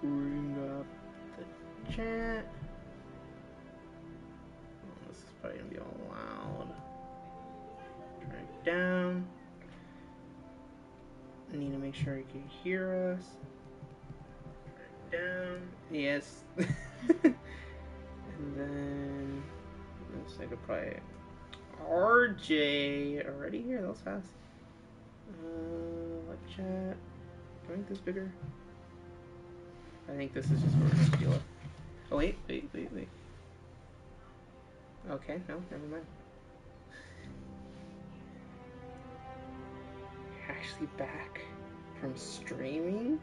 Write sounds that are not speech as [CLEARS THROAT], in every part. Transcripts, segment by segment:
bring up the chat. Oh, this is probably gonna be all loud. It down. I need to make sure you can hear us. It down. Yes. [LAUGHS] and like I could probably RJ already here. That was fast. Uh, live chat. Can I make this bigger? I think this is just what we're gonna deal with. Oh wait, wait, wait, wait. Okay, no, never mind. Actually back from streaming?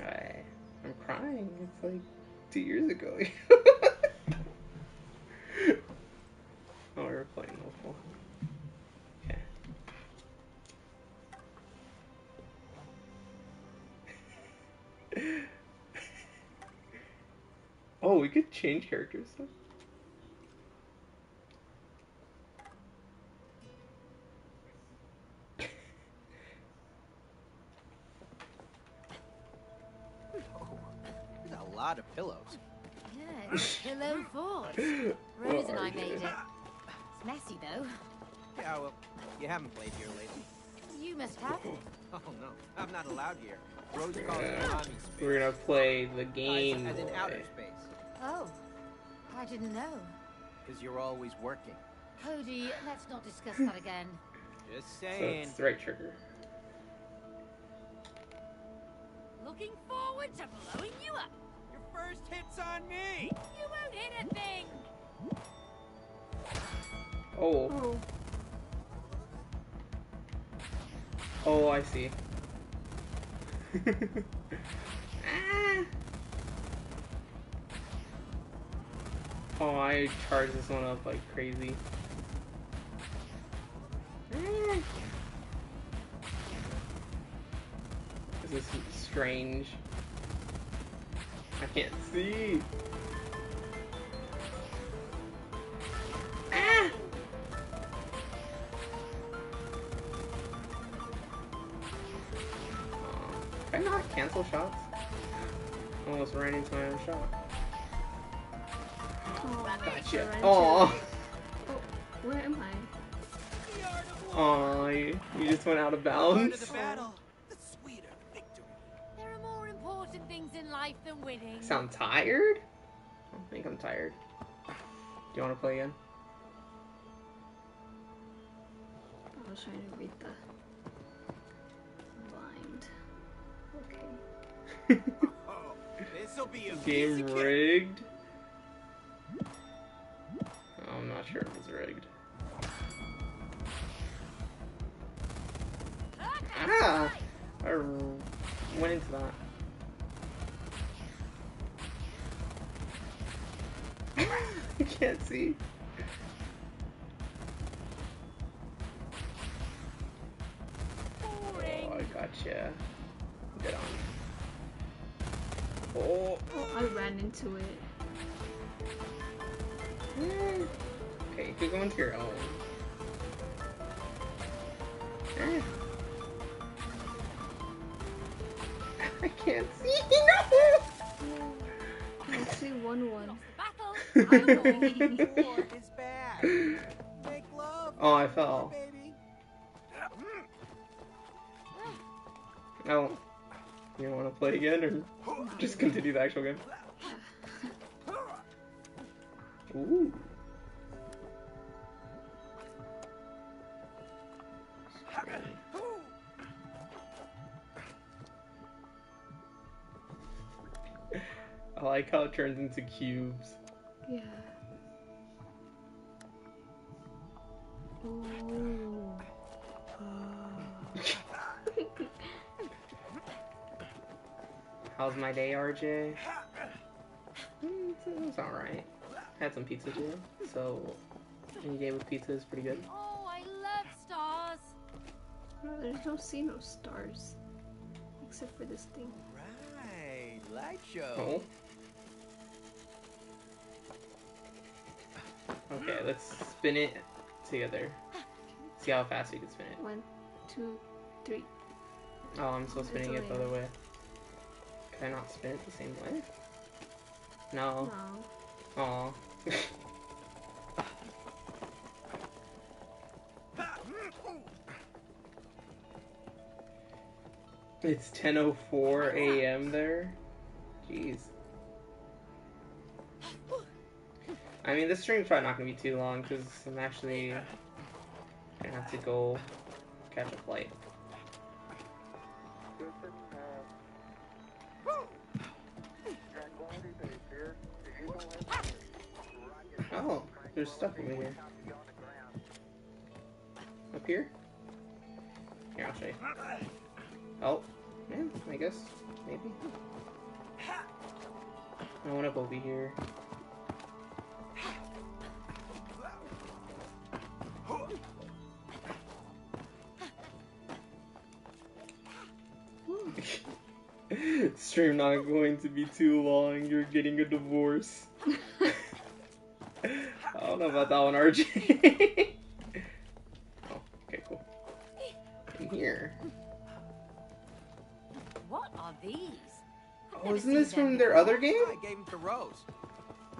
I, I'm crying. It's like two years ago. [LAUGHS] change characters though. A lot of pillows. Yeah, it's pillow [LAUGHS] fort. Rose and I made it. It's messy though. Yeah, well, you haven't played here lately. You must have. [LAUGHS] Oh no, I'm not allowed here. Rose calls it Yeah. space. We're gonna play the game. As in outer space. Oh, I didn't know. Because you're always working. Cody, let's not discuss that again. [SIGHS] Just So saying. it's the right trigger. Looking forward to blowing you up. Your first hit's on me! You won't hit a thing. Oh, Oh, oh, I see. [LAUGHS] Oh, I charged this one up like crazy. This is strange. I can't see. Ah! Can I not cancel shots? Almost ran into my own shot. Oh, Gotcha. Lorenzo. Aw. Oh, where am I? Aw, you, you just went out of bounds. the battle, the sweeter victory. There are more important things in life than winning. Sound tired? I don't think I'm tired. Do you want to play again? I was trying to read the bind. Okay. [LAUGHS] Oh, this'll be a Game piece of rigged? Not sure if it's rigged. Ah! I went into that. [LAUGHS] I can't see. Oh, I gotcha. Get on. Oh. Oh, I ran into it. Eh. Okay, you could go into your own. Eh. [LAUGHS] I can't see. [LAUGHS] No. I see one one. Battle. War is bad. Make love. Oh, I fell. Baby. Oh. You want to play again or just continue the actual game? [LAUGHS] Ooh. I like how it turns into cubes. Yeah. Ooh. How's my day, RJ? Mm, It's, it's alright. Had some pizza too, so any day with pizza is pretty good. No, there's no see no stars. Except for this thing. Right, light show. Oh. Okay, let's spin it together. See how fast we can spin it. One. two, three. Oh, I'm still It's spinning it the other way. Can I not spin it the same way? No. No. Aw. [LAUGHS] [LAUGHS] it's 10:04 a.m. there. Jeez. I mean, this stream's probably not gonna be too long because I'm actually gonna have to go catch a flight. Oh, there's stuff over here. Up here? Here, I'll show you. Oh, yeah, I guess, maybe. I went up over here. [LAUGHS] Stream not going to be too long. You're getting a divorce. [LAUGHS] I don't know about that one, RJ. [LAUGHS] Isn't this from their other game? I gave them to Rose.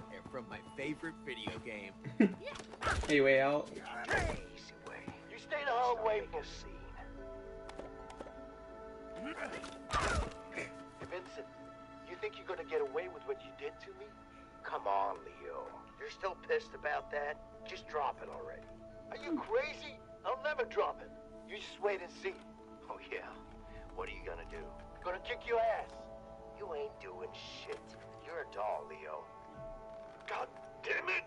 They're from my favorite video game. Hey, way out. You stay the whole way from scene. Vincent, you think you're gonna get away with what you did to me? Come on, Leo. You're still pissed about that? Just drop it already. Are you crazy? I'll never drop it. You just wait and see. Oh, yeah. What are you gonna do? I'm Gonna kick your ass? You ain't doing shit. You're a doll, Leo. God damn it!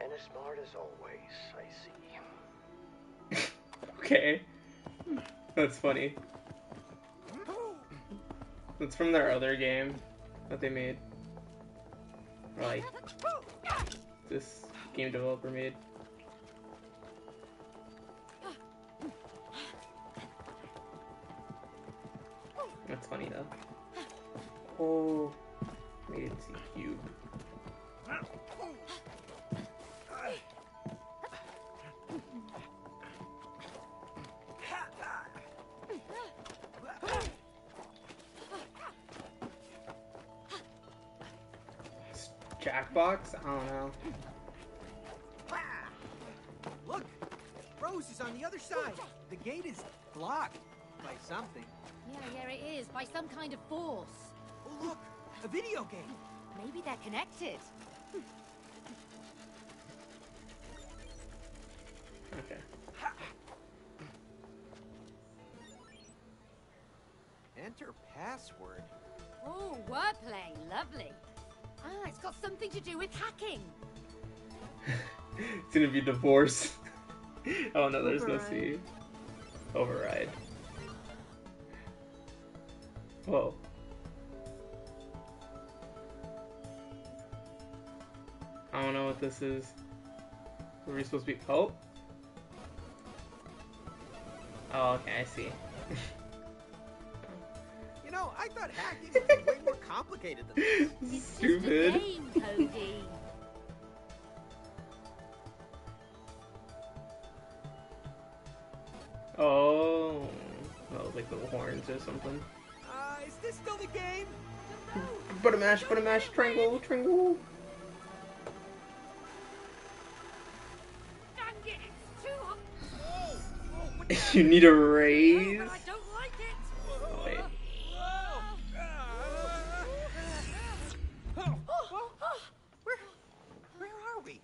And as smart as always, I see. [LAUGHS] Okay. That's funny. That's from their other game that they made. Like, this game developer made. Oh, made it see cube. Jackbox? I don't know. Look, Rose is on the other side. The gate is blocked by something. Yeah, yeah, it is. By some kind of force. Look, a video game. Maybe they're connected. Okay. [LAUGHS] Enter password. Oh, wordplay. Lovely. Ah, it's got something to do with hacking. [LAUGHS] it's gonna be divorce. [LAUGHS] oh no, there's no C. Override. Whoa. I don't know what this is. Were we supposed to be? Pope? Oh, okay, I see. You know, I thought hacking was be way more complicated than this. [LAUGHS] This It's stupid. just a game, Cody. Oh. Oh, like little horns or something. Uh, is this still the game? Put a mash, put a mash, triangle, triangle. [LAUGHS] you need a raise. but I don't like it. Oh, wait. Oh, well, where, where are we?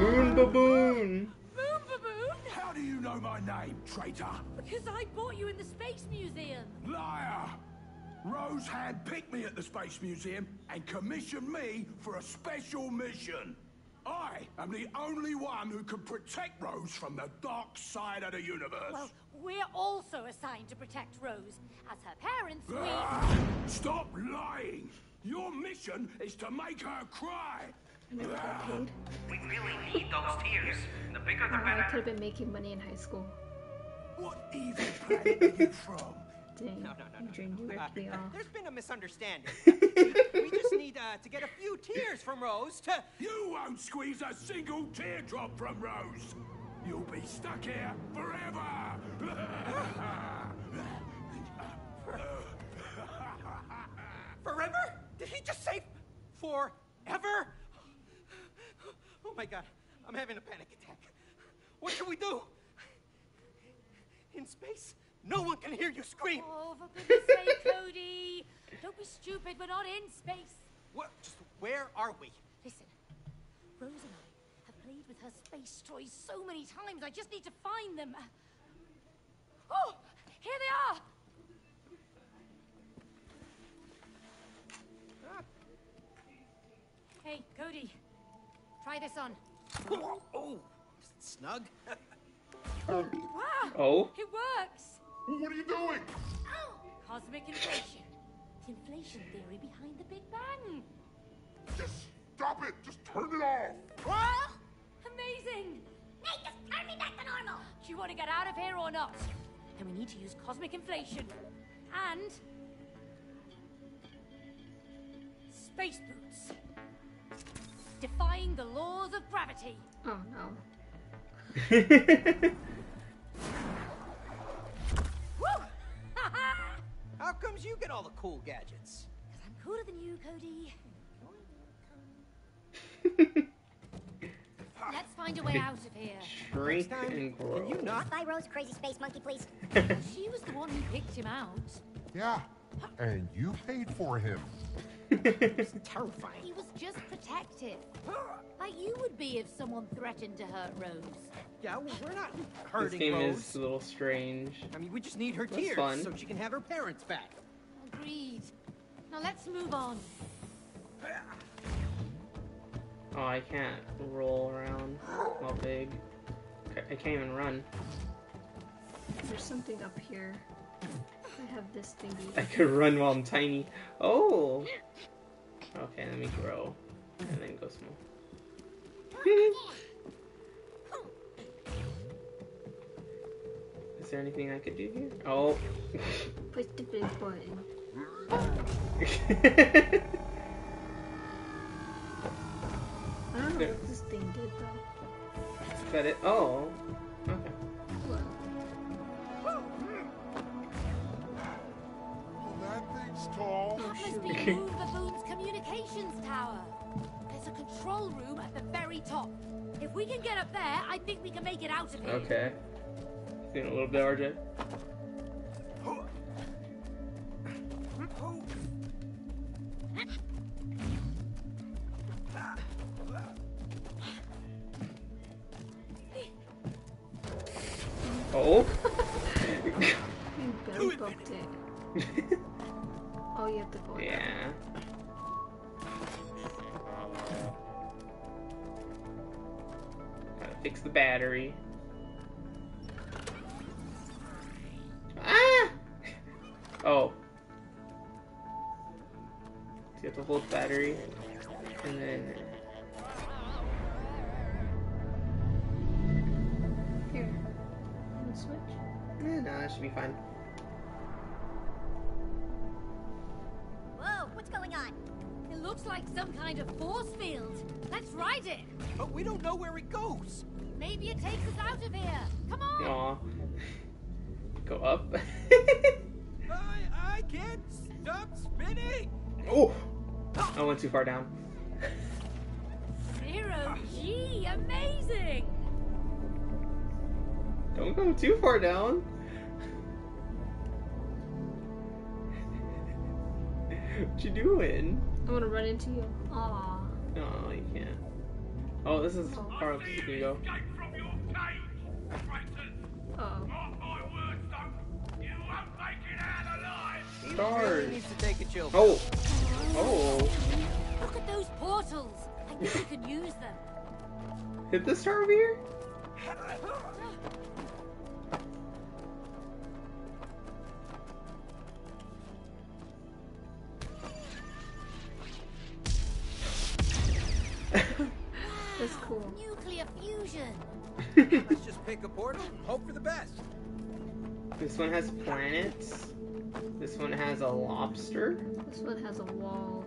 Moon baboon. Boom, baboon. How do you know my name, traitor? Because I bought you in the Space Museum. Liar! Rose had picked me at the Space Museum and commissioned me for a special mission. I am the only one who can protect Rose from the dark side of the universe. Well, we're also assigned to protect Rose. As her parents, we... Ah, Stop lying! Your mission is to make her cry. I never got paid. We really need those tears. The bigger the Oh, I could have been making money in high school. What evil planet are you from? Dang, No, no, no, no, Adrian, you no. Uh, ripped me [LAUGHS] off. there's been a misunderstanding. [LAUGHS] we just need uh, to get a few tears from Rose to. You won't squeeze a single teardrop from Rose. You'll be stuck here forever. Forever? Did he just say forever? Oh my god, I'm having a panic attack. What should we do? In space, no one can hear you scream. Oh, for goodness sake, [LAUGHS] Cody! Don't be stupid. We're not in space. What? Just where are we? Listen, Rose and I have played with her space toys so many times. I just need to find them. Oh, here they are. Ah, Hey, Cody, try this on. Oh, oh, is it snug? [LAUGHS] Wow, Oh, it works. What are you doing? Oh! Cosmic inflation. The inflation theory behind the Big Bang. Just stop it. Just turn it off. What? Amazing! Nate, just turn me back to normal! Do you want to get out of here or not? Then we need to use cosmic inflation. And... Space boots. Defying the laws of gravity. Oh no. [LAUGHS] How comes you get all the cool gadgets? Because I'm cooler than you, Cody. [LAUGHS] Let's find a way out of here. shrink time, and grow. Can you not? Bye, Rose, crazy space monkey, please. [LAUGHS] She was the one who picked him out. Yeah. And you paid for him. It's [LAUGHS] terrifying. He was just protective. Like you would be if someone threatened to hurt Rose. Yeah, well, we're not hurting This hurting game Rose. is a little strange. I mean, we just need her That's tears fun. so she can have her parents back. Agreed. Now let's move on. Oh, I can't roll around. How big? I- I can't even run. There's something up here. I have this I could run while I'm tiny. Oh! Okay, let me grow. And then go small. [LAUGHS] Is there anything I could do here? Oh. [LAUGHS] Push the big button. [LAUGHS] I don't know what this thing did though. Is that it? Oh. That tall. That must shoot. be Moon Baboon's communications tower. There's a control room at the very top. If we can get up there, I think we can make it out of here. Okay. Doing a little bit, RJ. [LAUGHS] Oh. [LAUGHS] Oh, you have to go. yeah. Gotta fix the battery. Ah! [LAUGHS] Oh. So you have to hold battery, and then Here. Switch? eh, no, that should be fine. What's going on? It looks like some kind of force field. Let's ride it. But we don't know where it goes. Maybe it takes us out of here. Come on. Aw. Go up. [LAUGHS] I, I can't stop spinning. oh! I went too far down. Zero G. Amazing. Don't go too far down. What you doing? I want to run into you. Aw. No, you can't. Oh, this is far up you can go. Escape from your cage, traitors. Oh. Mark my words, though. You won't make it out alive. He Stars. really needs to take a chill. Oh! Oh! Look at those portals. I think we could use them. Hit the star over here? [LAUGHS] That's cool. Nuclear fusion. [LAUGHS] Let's just pick a portal and hope for the best. This one has planets. This one has a lobster. This one has a wall.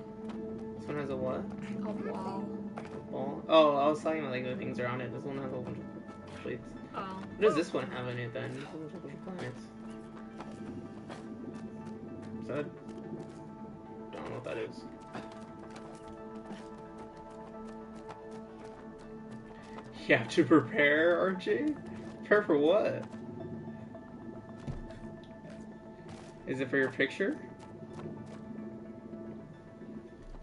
This one has a what? A wall. Ball. Oh, I was talking about like the things around it. This one has a whole bunch of plates. Oh. What does this one have in it then? This one has a bunch of planets. Is that? Don't know what that is. You have to prepare, RJ? Prepare for what? Is it for your picture?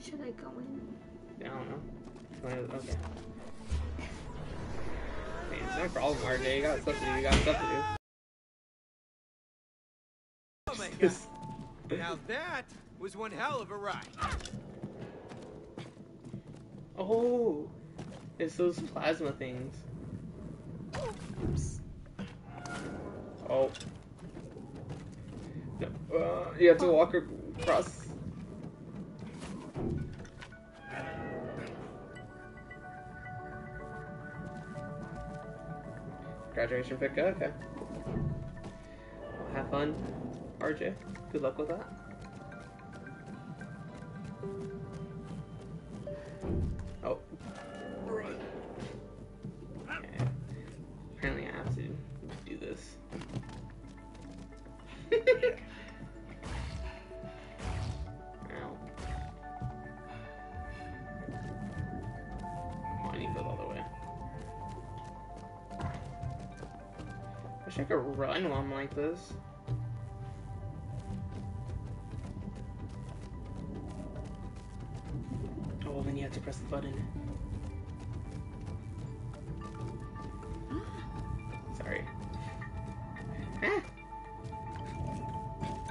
Should I go in? I don't know. Okay. Hey, it's no problem, RJ. You got stuff to do. You got stuff to do. Oh my do. god. Now that was one hell of a ride. [LAUGHS] oh, it's those plasma things. Oops. Oh. No, uh, you have to walk across. Graduation pick. Okay. Have fun, RJ. Good luck with that. This. Oh, then you have to press the button. [GASPS] Sorry. Ah!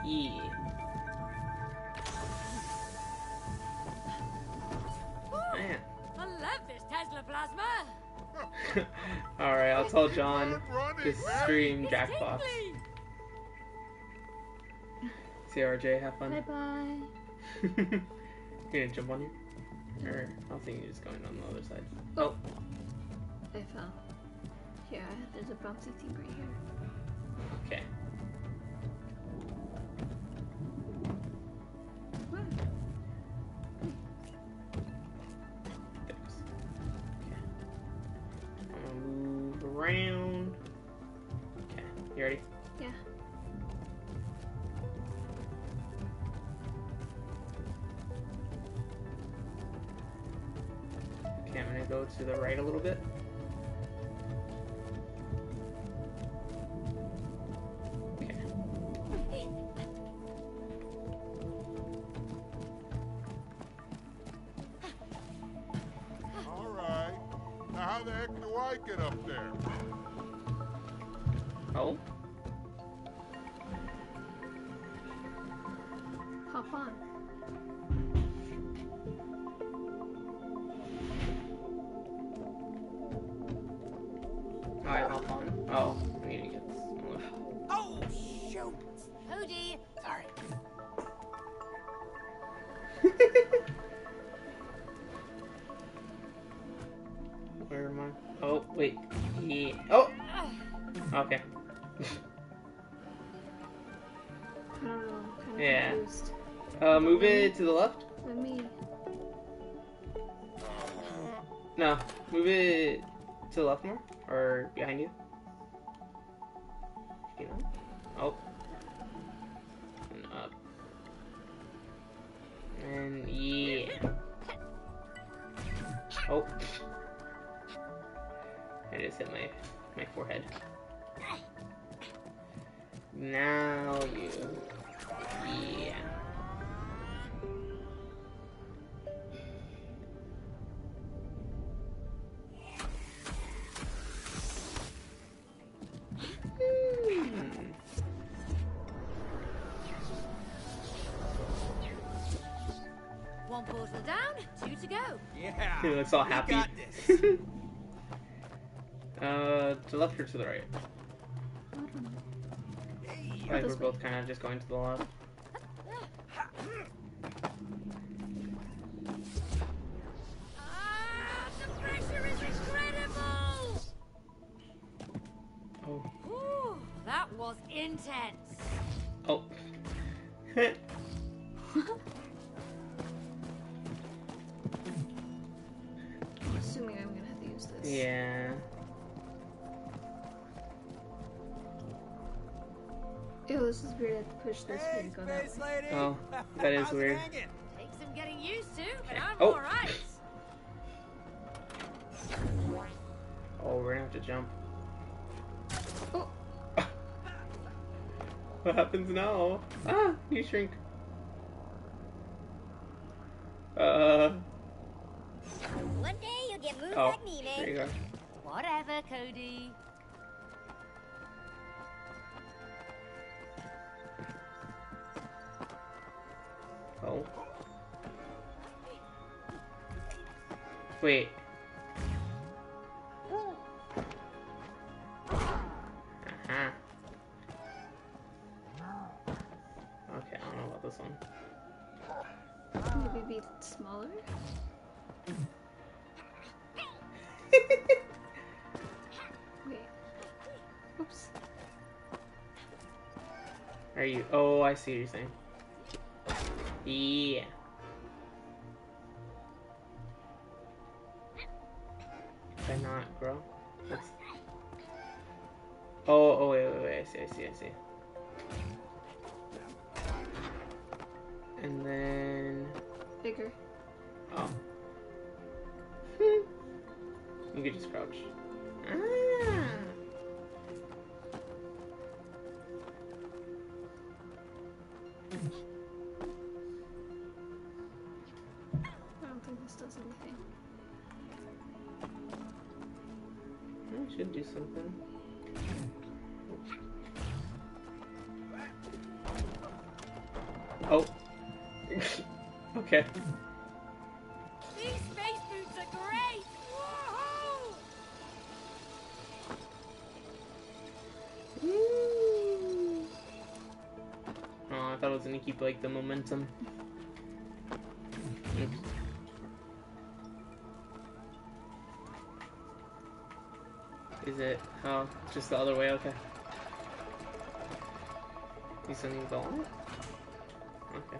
Yeah. Man. I love this Tesla plasma. [LAUGHS] Alright, I'll tell John Good running, to stream It's Jackbox. tingly. See RJ, have Bye fun. bye. you gonna jump on you? Or I'll think you're just going on the other side. Oh. oh. I fell. Here, there's a bouncy thing right here. Okay. Okay. I'm gonna move around. Little bit. To the left more, or behind you. You know? Oh. And up. And yeah. Oh. I just hit my my forehead. Now you. Yeah. Portal down, two to go. Yeah. He looks all happy. got this. [LAUGHS] uh, to the left or to the right? I don't know. I think we're both kind of just going to the left. Ah, the pressure is incredible. Oh. Whew, that was intense. Oh. [LAUGHS] [LAUGHS] assuming I'm gonna have to use this. yeah. Ew, this is weird. I have to push this way to go that way. lady. Oh, that is [LAUGHS] weird. hanging? Takes some getting used to, but I'm Oh. alright. Oh, we're gonna have to jump. Oh. [LAUGHS] what happens now? Ah, you shrink. Uh. One day you'll get moved Oh, like me, man. there you go. Whatever, Cody. Oh. Wait. Uh-huh. Okay, I don't know about this one. Maybe be smaller? [LAUGHS] Wait. Oops. Are you? Oh, I see what you're saying. Yeah. Can I not grow? That's... Oh, oh, wait, wait, wait. I see, I see, I see. And then. Bigger. Oh. Could just crouch. Ah. I don't think this does anything. I should do something. Oh. [LAUGHS] okay. The. Is it? Oh, just the other way. Okay. Need to go on? Okay.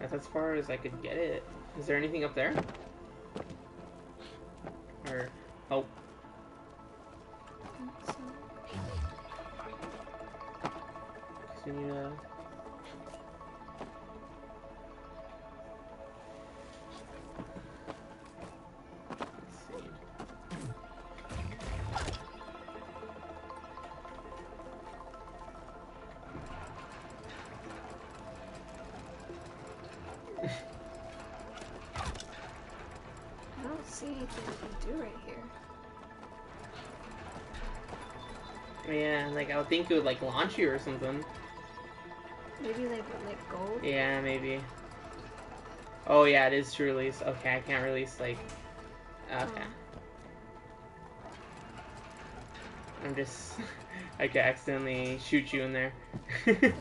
That's as far as I could get it. Is there anything up there? Would think it would like launch you or something. Maybe like like gold. Yeah, maybe. Oh yeah, it is to release. Okay, I can't release like. Okay. Oh. I'm just. [LAUGHS] I could accidentally shoot you in there. [LAUGHS]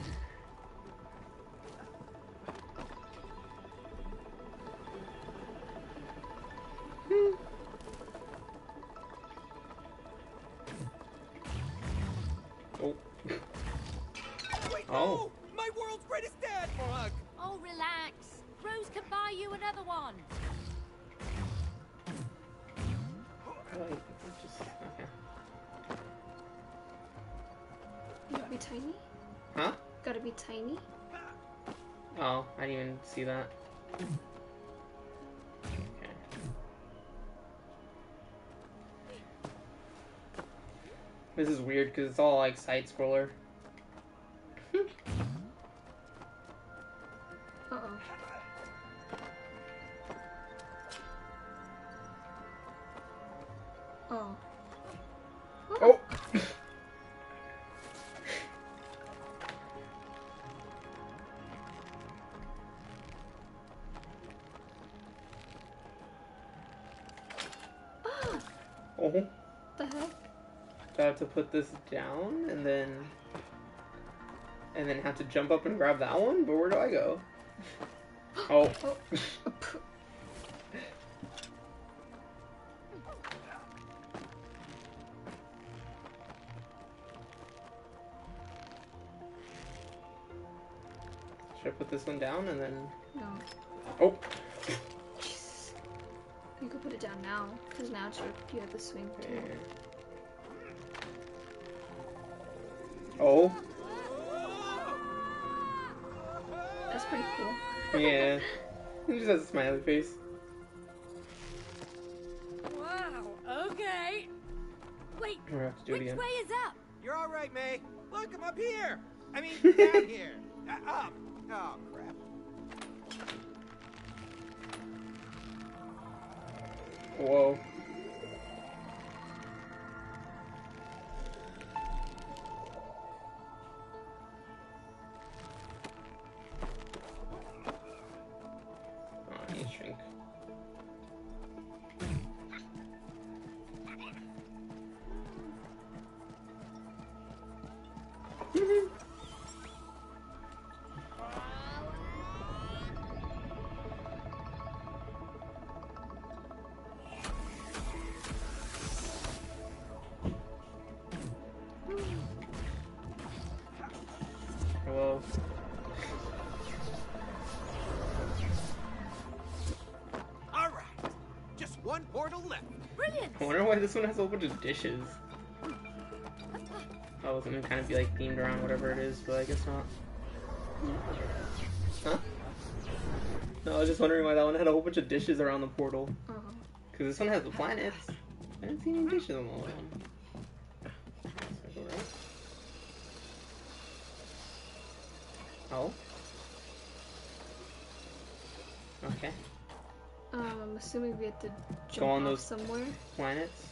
side scroller. have to put this down and then and then have to jump up and grab that one, but where do I go? [GASPS] Oh. [LAUGHS] Should I put this one down and then No. Oh. Jesus. You could put it down now, because now you have the swing too. Yeah. Oh, That's pretty cool. yeah. He just has a smiley face. Wow, okay. Wait, We're have to do it which again. way is up? You're all right, May. Look, I'm up here. I mean, [LAUGHS] down here. Uh, up. Oh, crap. One portal left. Brilliant. I wonder why this one has a whole bunch of dishes. I was gonna kind of be like themed around whatever it is, but I guess not. Huh? No, I was just wondering why that one had a whole bunch of dishes around the portal. Uh-huh. Because this one has the planets. I didn't see any dishes on the one. So I go right. Oh. Assuming we have to jump on those- somewhere. Planets.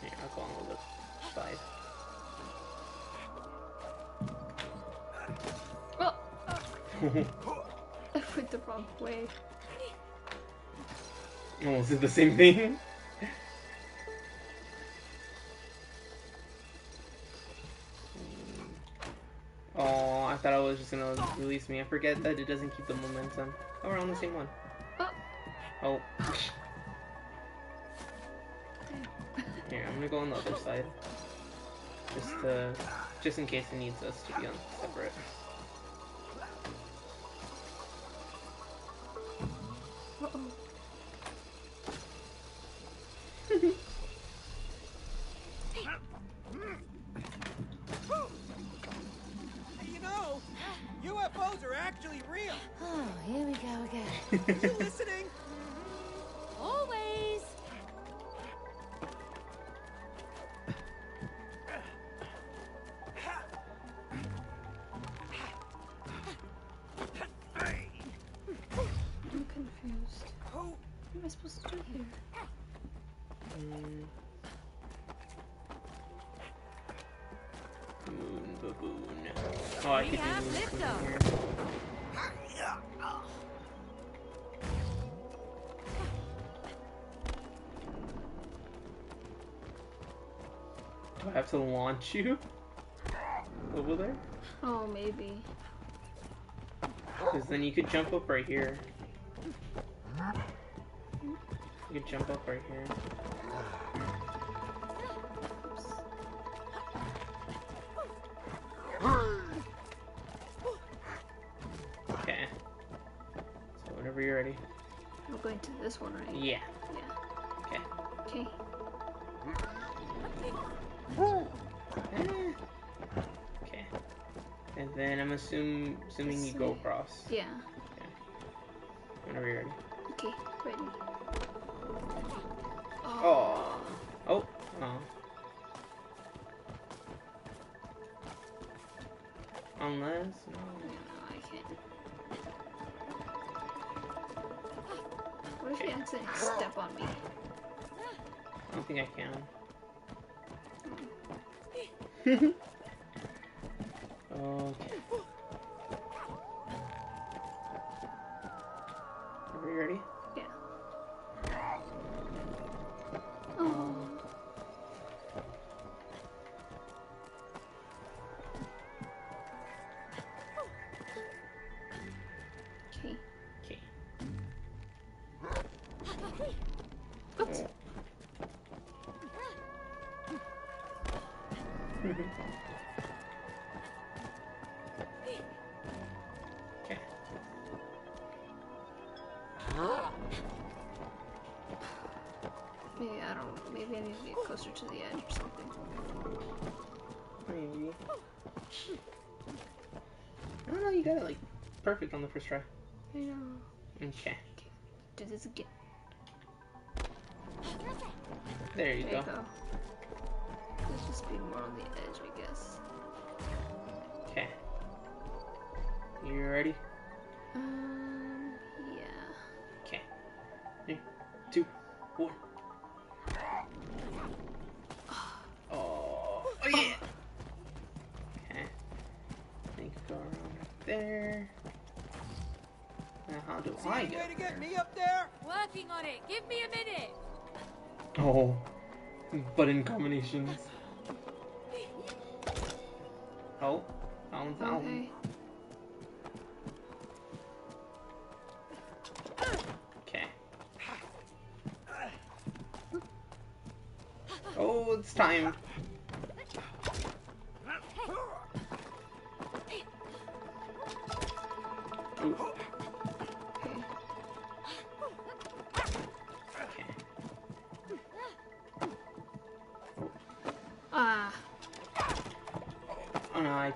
Here, I'll go on the side. Oh! [LAUGHS] [LAUGHS] I went the wrong way. Almost did the same thing. Release me. I forget that it doesn't keep the momentum. Oh, we're on the same one. Oh! Oh. [LAUGHS] Here, I'm gonna go on the other side. Just uh, just in case it needs us to be on separate. Launch you over there? Oh, maybe. Because then you could jump up right here. You could jump up right here. Assuming you go across. Yeah. Whenever you're ready. Okay, ready. Oh. Oh. Oh. Unless no. No, I can't. What if you accidentally step on me? I don't think I can. Hmm. [LAUGHS] Maybe I need to get closer to the edge or something. Maybe. Hmm. I don't know, you got it like perfect on the first try. I know. Okay. Do this again. There you There go. you go. Let's just be more on the edge, I guess. Okay. You ready?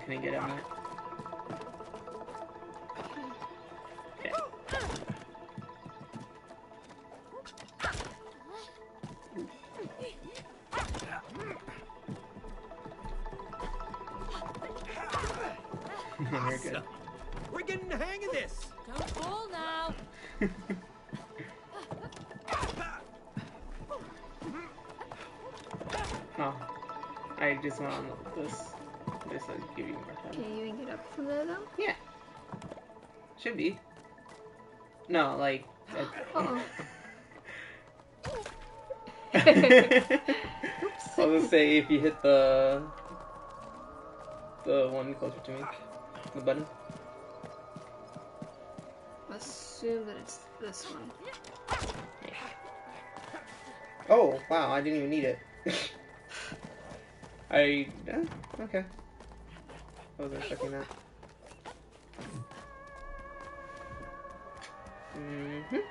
No, I couldn't get on it. Okay. [LAUGHS] Very good. We're getting the hang of this. Don't fall now. [LAUGHS] Oh, I just went on this. Will give you more time. Can you even get up from there though? Yeah. Should be. No, like. Uh-oh. [LAUGHS] [LAUGHS] I was gonna say if you hit the the one closer to me, the button. Assume that it's this one. Oh wow, I didn't even need it. [LAUGHS] I eh, okay. I wasn't expecting that. Mhm.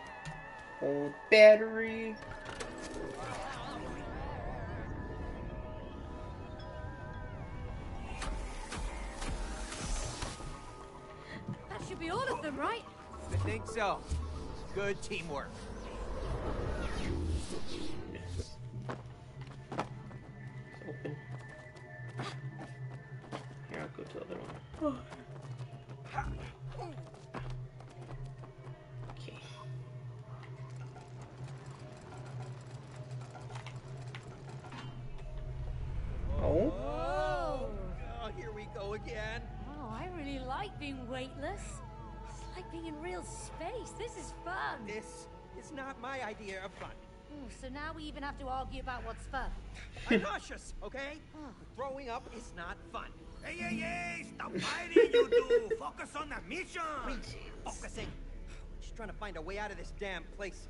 Old battery. That should be all of them, right? I think so. Good teamwork. So now we even have to argue about what's fun. [LAUGHS] I'm cautious, okay? [SIGHS] Throwing up is not fun. Hey, hey, hey! Stop fighting, you two! [LAUGHS] Focus on the mission! Focusing. [SIGHS] Just trying to find a way out of this damn place.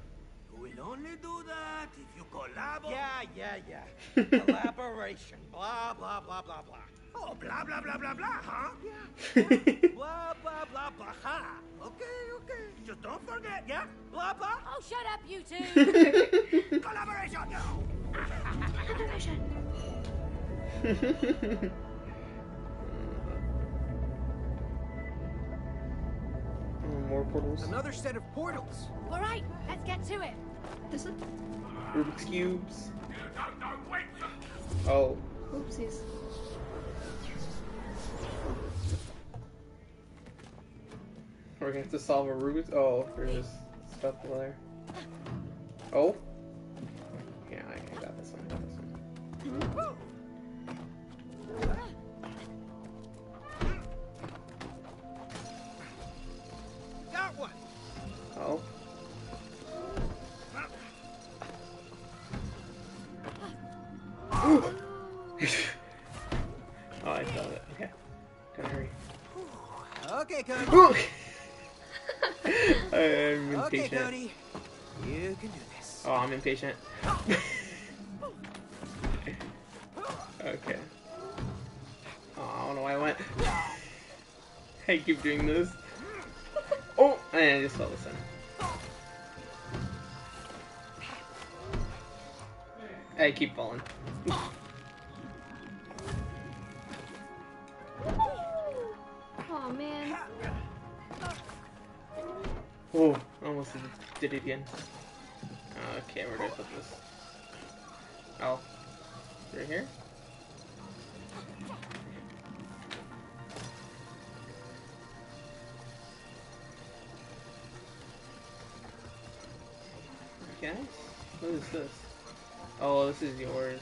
You will only do that if you collaborate. Yeah, yeah, yeah. [LAUGHS] Collaboration. Blah, blah, blah, blah, blah. Oh, blah, blah, blah, blah, blah, huh? [LAUGHS] Blah, blah, blah, blah, ha. Okay, okay. Just don't forget, yeah? Blah, blah. Oh, shut up, you two. [LAUGHS] Collaboration! [LAUGHS] More portals. Another set of portals. all right, let's get to it. This one? Rubik's cubes. Oh, Oopsies. We're gonna have to solve a Rubik's. Oh, there's stuff over there. Oh. Yeah, I, I got this one. I got this one. Mm-hmm. Impatient. okay. Oh, I don't know why I went. [LAUGHS] I keep doing this. Oh, and I just fell this in. I keep falling. [LAUGHS] Oh man. Oh, almost did, did it again. Okay, where do I put this? Oh, right here. Guys, what is this? Oh, this is yours.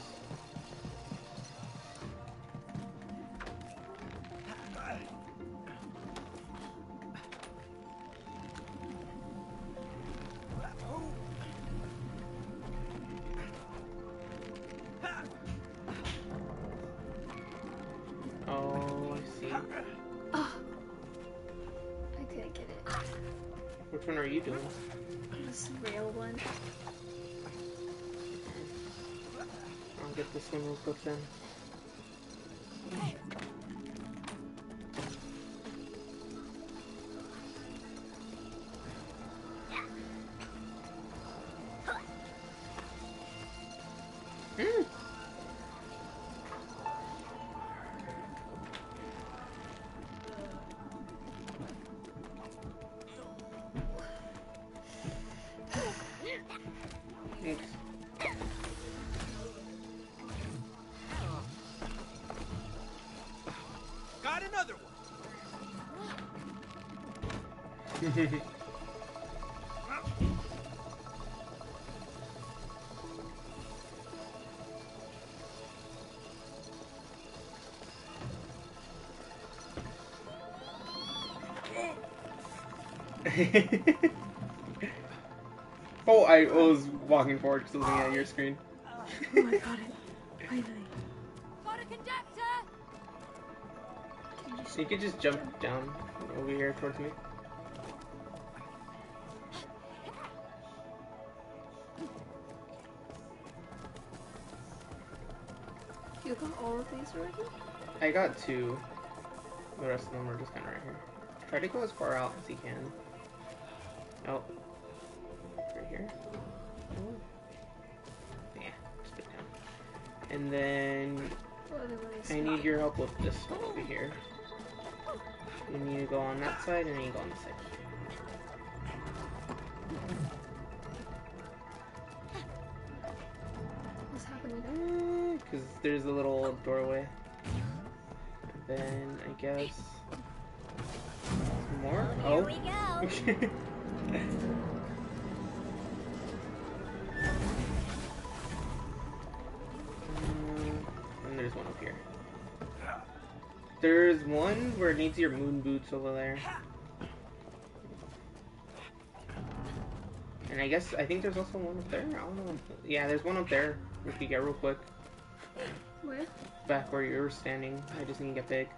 This [LAUGHS] oh, I was walking forward because I was looking at your screen. Oh my god, it. Finally. Got a conductor! Can You could just jump down over here towards me. All of these already? I got two. The rest of them are just kind of right here. Try to go as far out as you can. Oh. Right here. Oh. Yeah, just put down. And then What other one is I need your help with this one over here. You need to go on that side and you go on this side. There's a little doorway. Then I guess more. Here Oh. we go. [LAUGHS] Mm, and there's one up here. There's one where it needs your moon boots over there. And I guess, I think there's also one up there. I don't know. Yeah, there's one up there. We could get real quick. Back where you were standing. I just need to get big.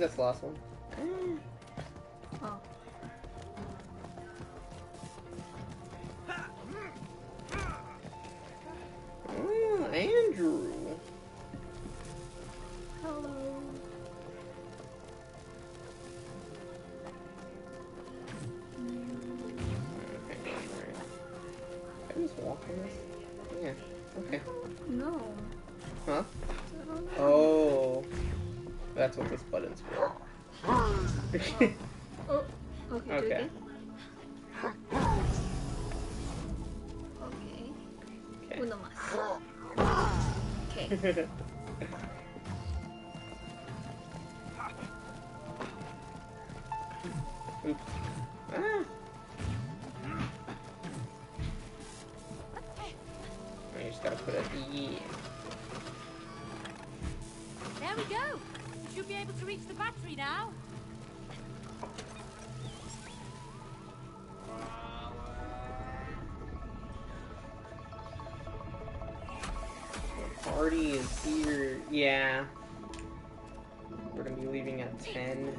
That's the last one. Leaving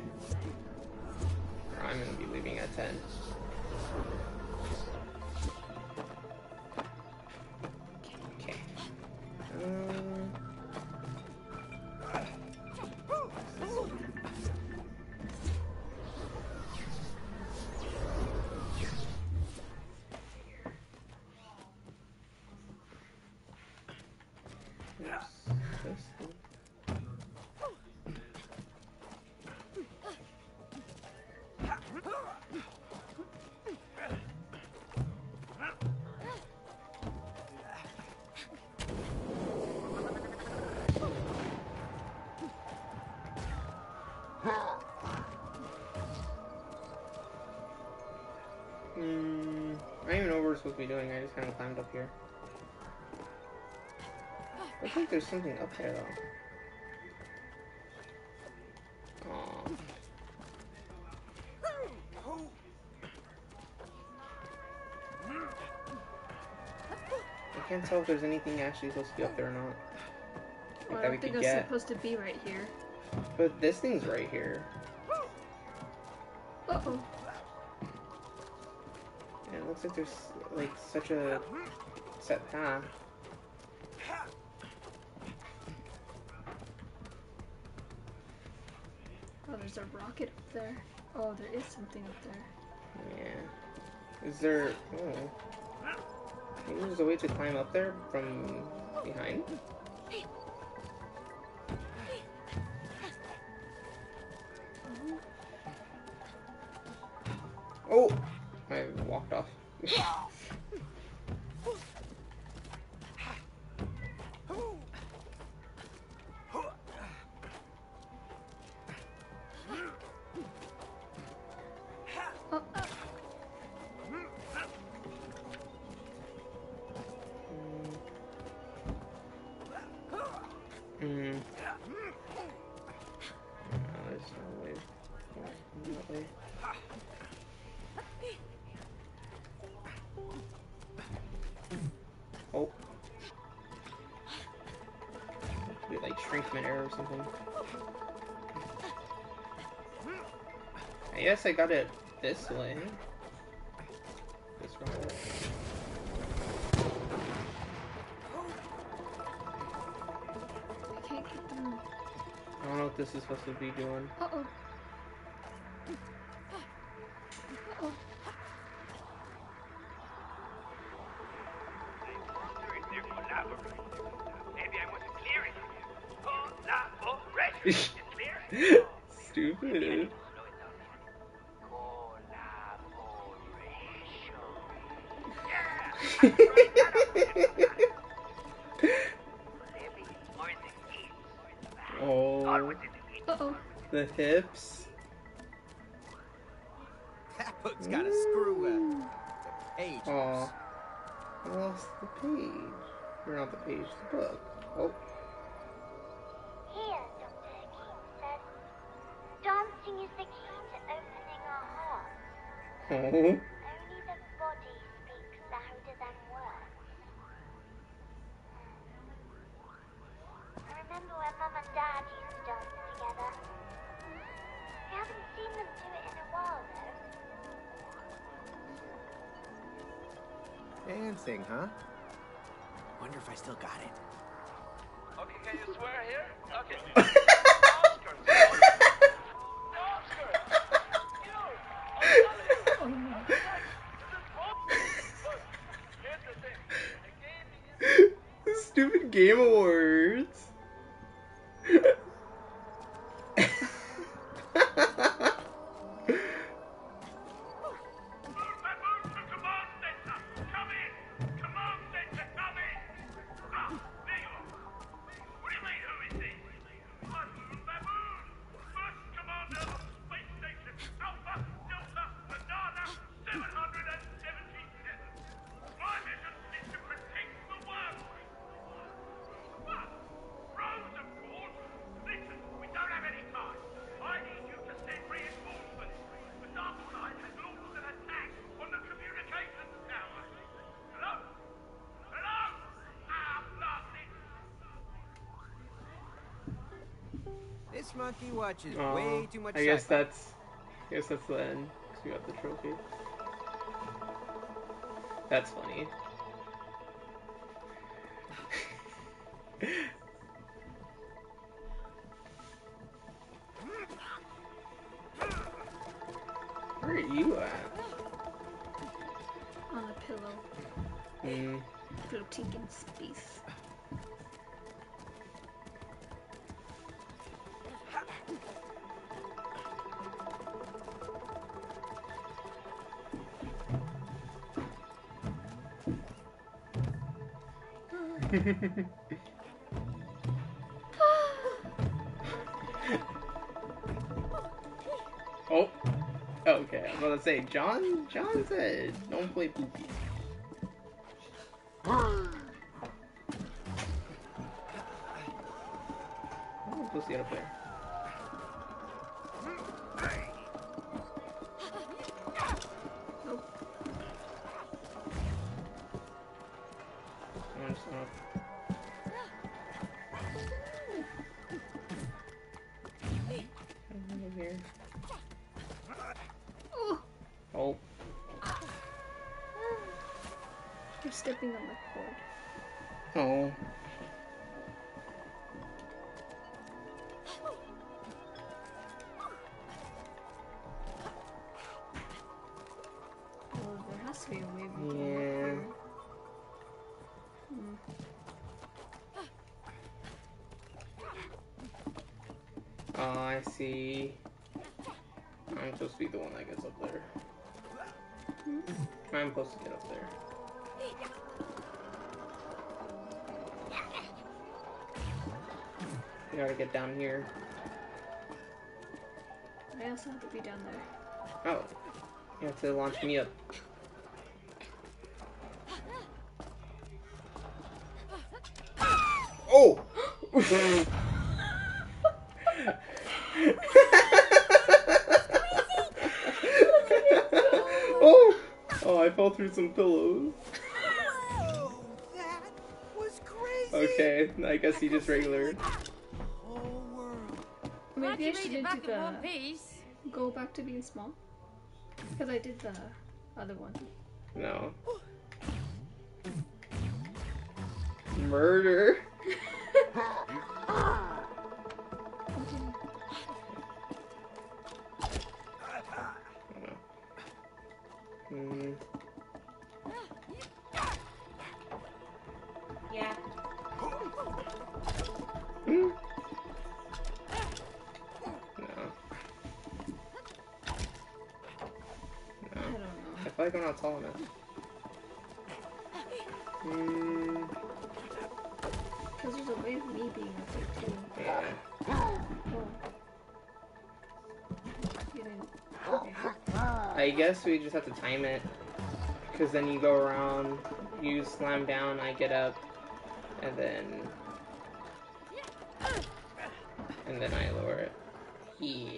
we're supposed to be doing. I just kind of climbed up here. I think there's something up there though. Aw. I can't tell if there's anything actually supposed to be up there or not. Well, I don't think it's get. supposed to be right here. But this thing's right here. Uh oh. And it looks like there's like such a set path. Oh, there's a rocket up there. Oh, there is something up there. Yeah. Is there? Oh. Maybe there's a way to climb up there from behind. Guess I got it this way. This [GASPS] way. I can't get through. I don't know what this is supposed to be doing. Uh oh. The hips. That book's got a screw uh, page. Aw. I lost the page. Or not the page, the book. Oh. Here, Dr. Hakim says, dancing is the key to opening our hearts. [LAUGHS] Oh. Game This monkey watches Aw, way too much I guess that's. I guess that's the end. 'cause we got the trophy. That's funny. Oh. oh. Okay, I was gonna say John. John said don't play poopy. I'm supposed to be the one that gets up there. I'm supposed to get up there. You gotta get down here. I also have to be down there. Oh, you have to launch me up. Oh! oh! [LAUGHS] Through some pillows. Whoa, that was crazy. Okay, I guess he just regular. Whole world. Glad Maybe I you made it shouldn't back do the piece. go back to being small. Because I did the other one. No. Murder. [LAUGHS] feel like I'm not tall enough. Hmm. Because there's a way of me being up there too. Yeah. You didn't. Okay. I guess we just have to time it. Because then you go around, you slam down, I get up, and then. And then I lower it. Yeah.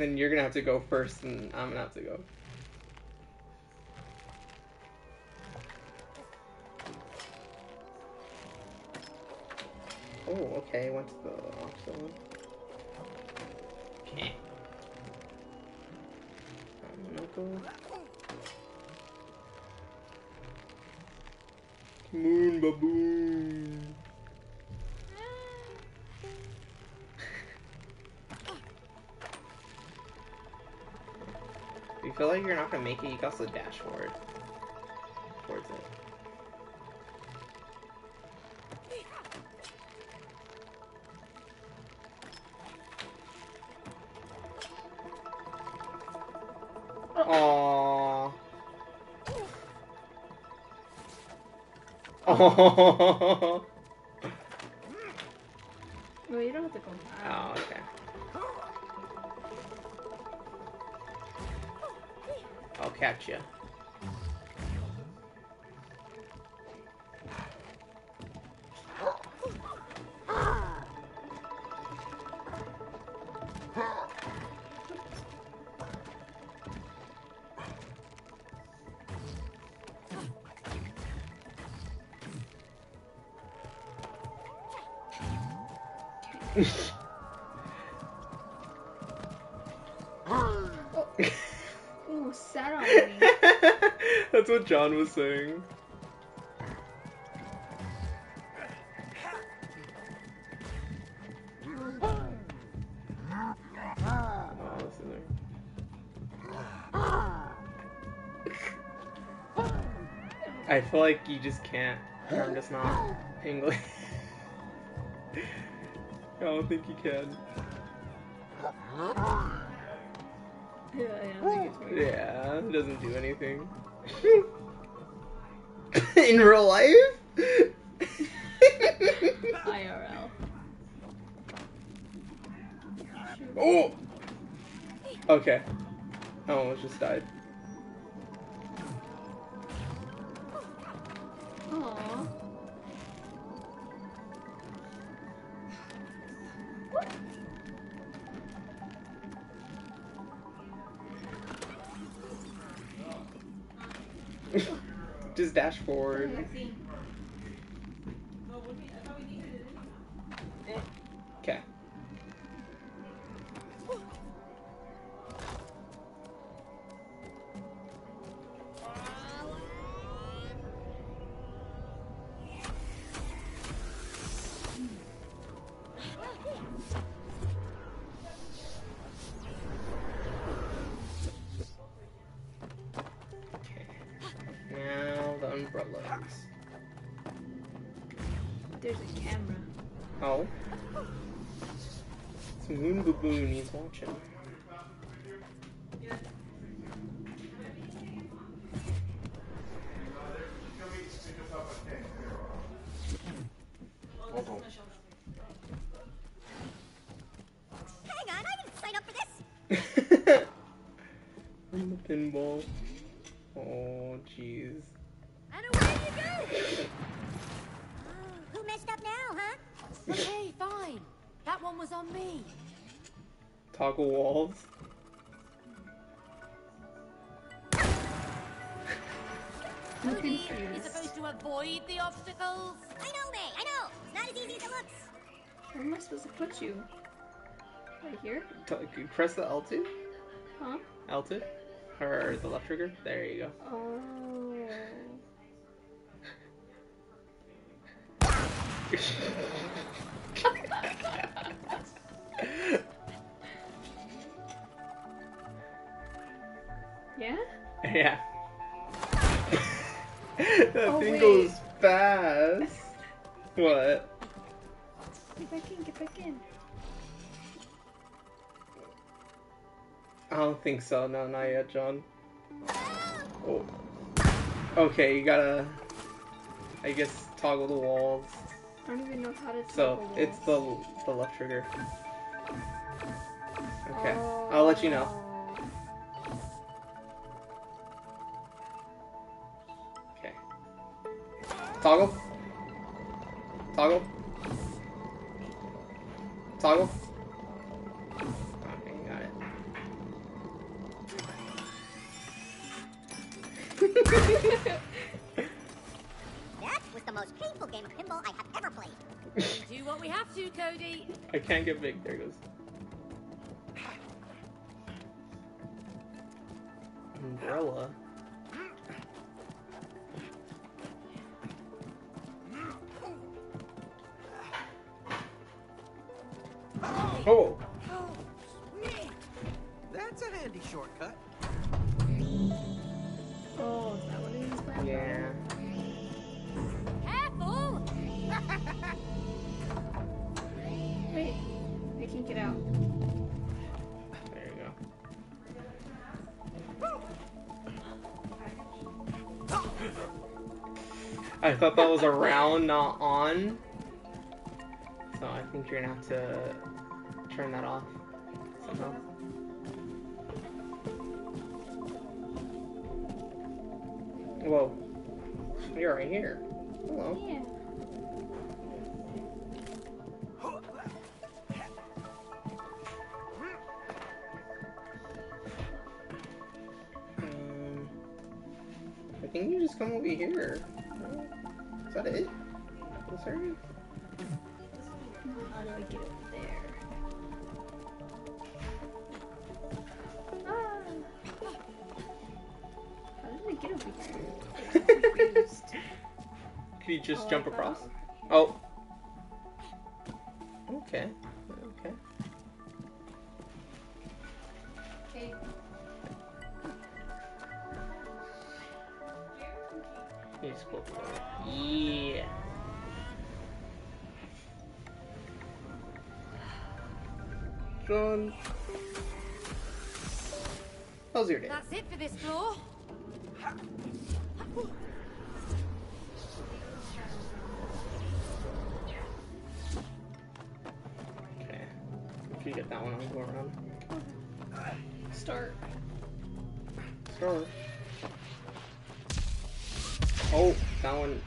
then you're gonna have to go first, and I'm gonna have to go. Oh, okay, went to the opposite one. Okay. I'm gonna go. Moon baboon. Like you're not gonna make it, you can also dash forward towards it. Aww. Aww. No, you don't have to go back. Oh, okay. Catch you. What John was saying. This is there. I feel like you just can't. I'm just not English. [LAUGHS] I don't think you can. Yeah, I think it's Yeah, it doesn't do anything. [LAUGHS] In real life? IRL. oh! Okay. I almost just died. Just Toggle walls. I'm Cody, you're supposed to avoid the obstacles. I know, May. I know. It's not as easy as it looks. Where am I supposed to put you? Right here? T- you press the L2? Huh? L2? Or the left trigger? There you go. Oh. [LAUGHS] yeah. [LAUGHS] that Oh, thing wait. goes fast. What? Get back in, get back in. I don't think so. No, not yet, John. Oh. Okay, you gotta. I guess toggle the walls. I don't even know how to So it's the the left trigger. Okay, I'll let you know. Oh. Toggle. Toggle. Toggle. Okay, got it. [LAUGHS] That was the most painful game of pinball I have ever played. We [LAUGHS] do what we have to, Cody. I can't get big. There it goes. Umbrella. Oh, Oh. That's a handy shortcut. Oh, is that what it is? Grandpa? yeah. Careful! [LAUGHS] Wait, I can't get out. There you go. I thought that was around, not on. So I think you're gonna have to turn that off somehow. Whoa. You're right here. Hello. Yeah. Um, I think you just come over here. Is that it? Is there? How do I get up Confused. [LAUGHS] Could you just Oh, jump across? Oh. Okay. Okay. Okay. You just go for it. Yeah. John. How's your day? That's it for this floor. If you get that one, I'll go around. Start. Sure. Oh, that one.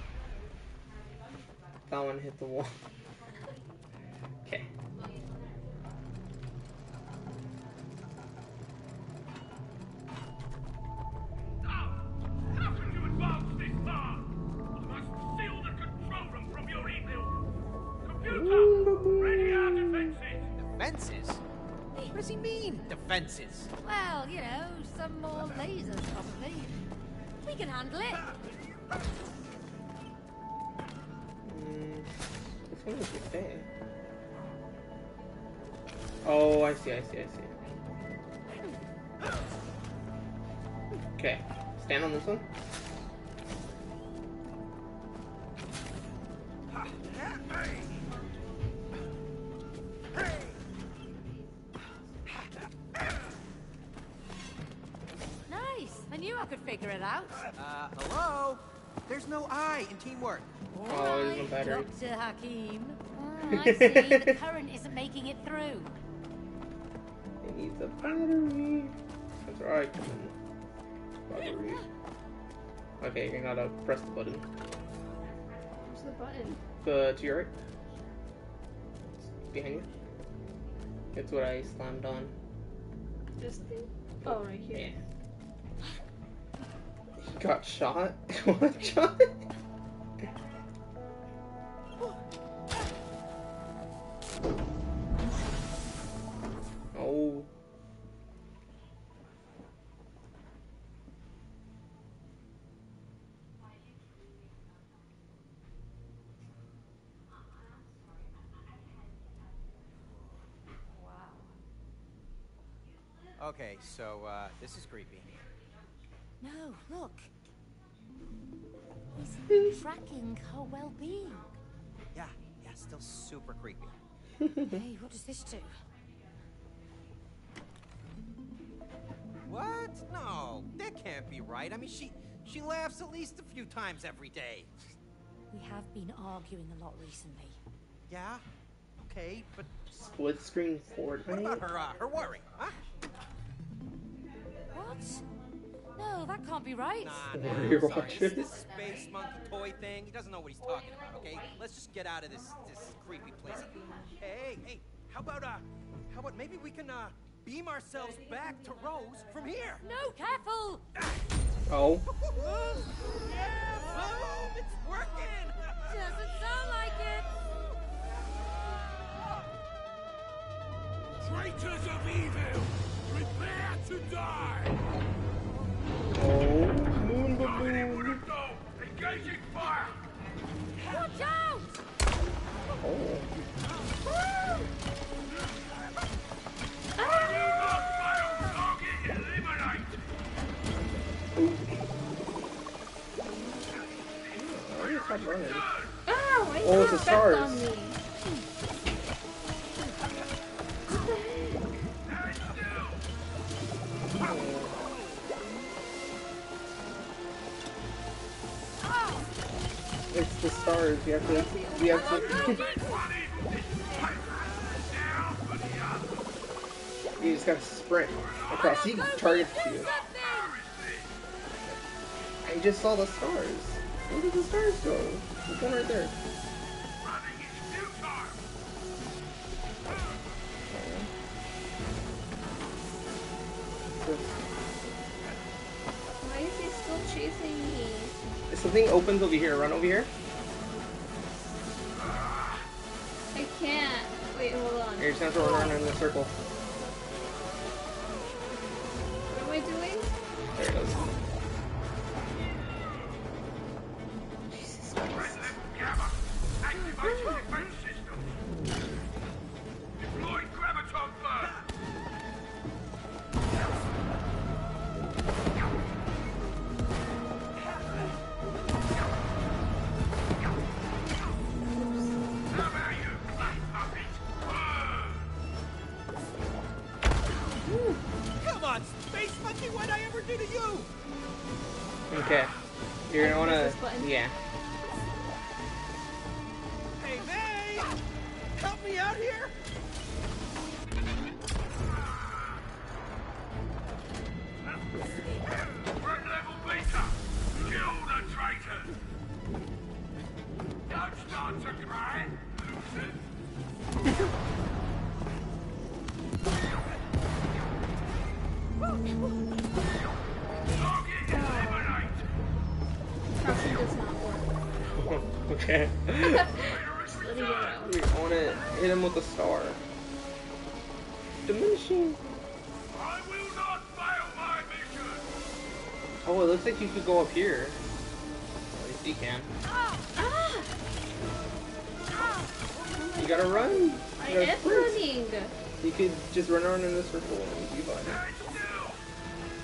That one hit the wall. Mean, defenses? Well, you know, some more lasers probably. We can handle it. Mm, this one is okay. Oh, I see, I see, I see. Okay, stand on this one. There's no I in teamwork. Oh, there's no battery. Dr. Hakim. Ah, I [LAUGHS] see. the current isn't making it through. It needs a battery. That's right. Battery. Okay, you're gonna press the button. Where's the button? The to your right. It's behind you. It's what I slammed on. This thing? Oh, right here. Yeah. He [LAUGHS] got shot? [LAUGHS] what shot? Okay, so, uh, this is creepy. No, look. He's [LAUGHS] tracking her well-being. Yeah, yeah, still super creepy. Hey, what does this do? What? No, that can't be right. I mean, she she laughs at least a few times every day. We have been arguing a lot recently. Yeah, okay, but Split screen what Fortnite? about her uh, her worry? Huh? What? No, that can't be right. Nah, Warrior [LAUGHS] nah, I'm sorry. Watchers. This, this space monkey toy thing, he doesn't know what he's talking about. Okay, let's just get out of this this creepy place. Hey, hey, how about uh, how about maybe we can uh beam ourselves back to Rose from here? No, careful! [LAUGHS] Oh. yeah, boom! It's working. Doesn't sound like it. Traitors of evil, prepare to die! Oh. Moon Targeting baboon. wouldn't go. Engaging fire. Watch out! Oh. Why Oh, you it's the back stars. on me? It's the stars. You have to. You have to. [LAUGHS] you just gotta sprint across. He targets you. I just saw the stars. Where did the stars go? There's one right there. Why is he still chasing me? Something opens over here. Run over here. I can't. Wait, hold on. You're just gonna have to run in a circle. What am I doing? There it goes. You? Okay. You're gonna wanna. Yeah. Okay. We hit him with a star. Diminishing. I will not fail my mission. Oh, it looks like you could go up here. At can. You gotta run. I You am running. You could just run around in a circle and you'd be fine.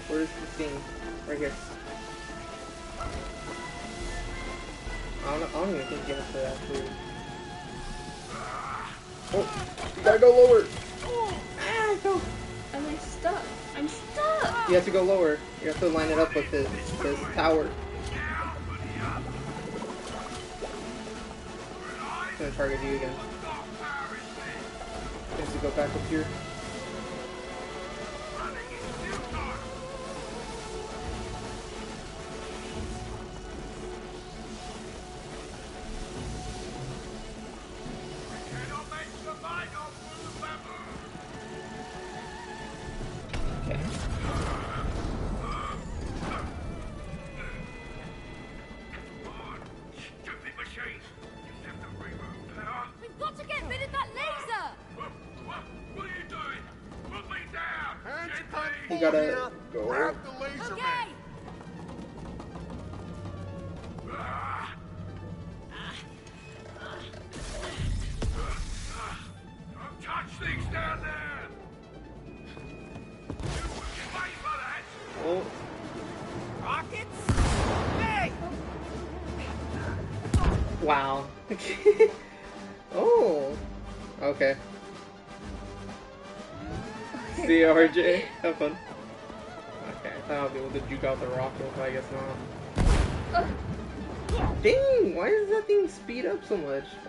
Where's the thing? Right here. I don't, I don't even think you have to actually. Oh, you gotta go lower. Ah, I fell. Am I stuck? I'm stuck. You have to go lower. You have to line it up with this, this tower. It's gonna target you again. Go back up here.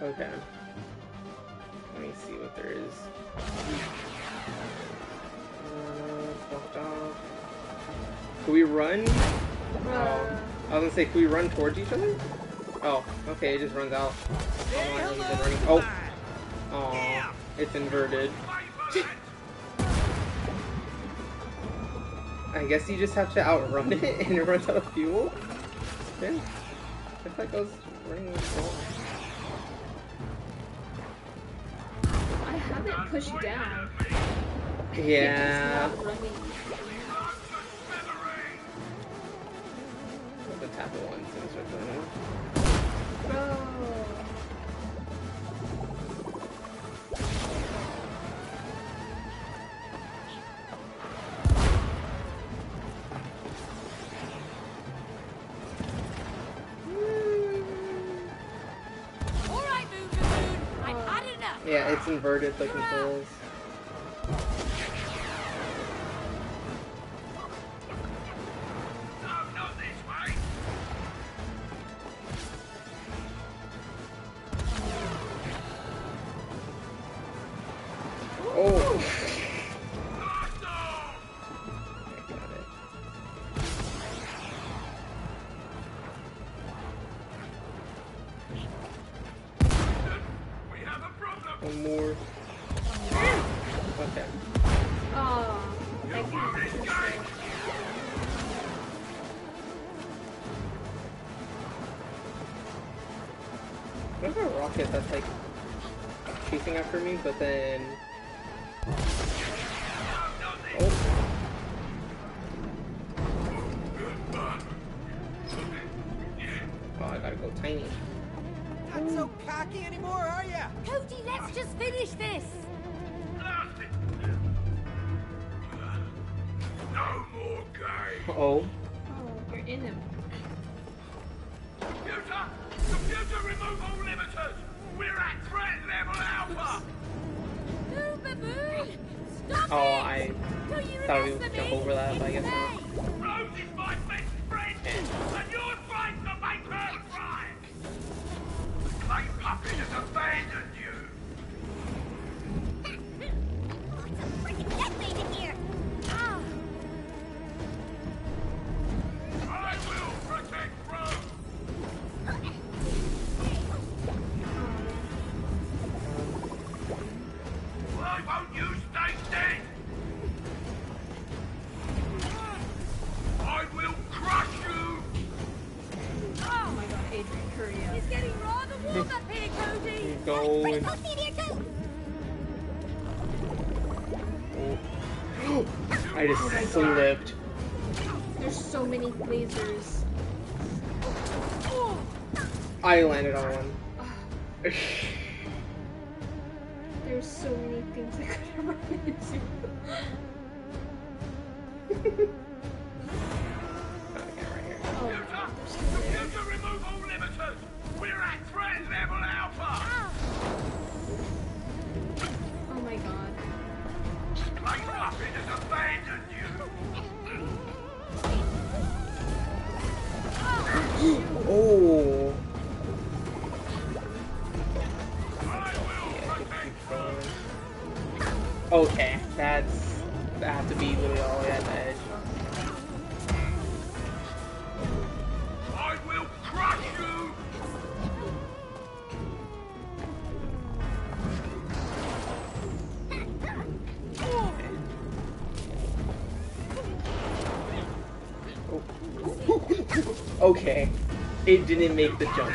Okay. Let me see what there is. Uh. Can we run? Oh. I was gonna say, can we run towards each other? Oh, okay, it just runs out. Oh, I know you've. Oh, Aw, it's inverted. That. [LAUGHS] I guess you just have to outrun [LAUGHS] it and it runs out of fuel? Spin? I feel like I was running slow. Have it pushed down. Yeah. It's not running. The tap it inverted the controls. but then obviously. There's so many lasers. I landed on one. okay. It didn't make the jump.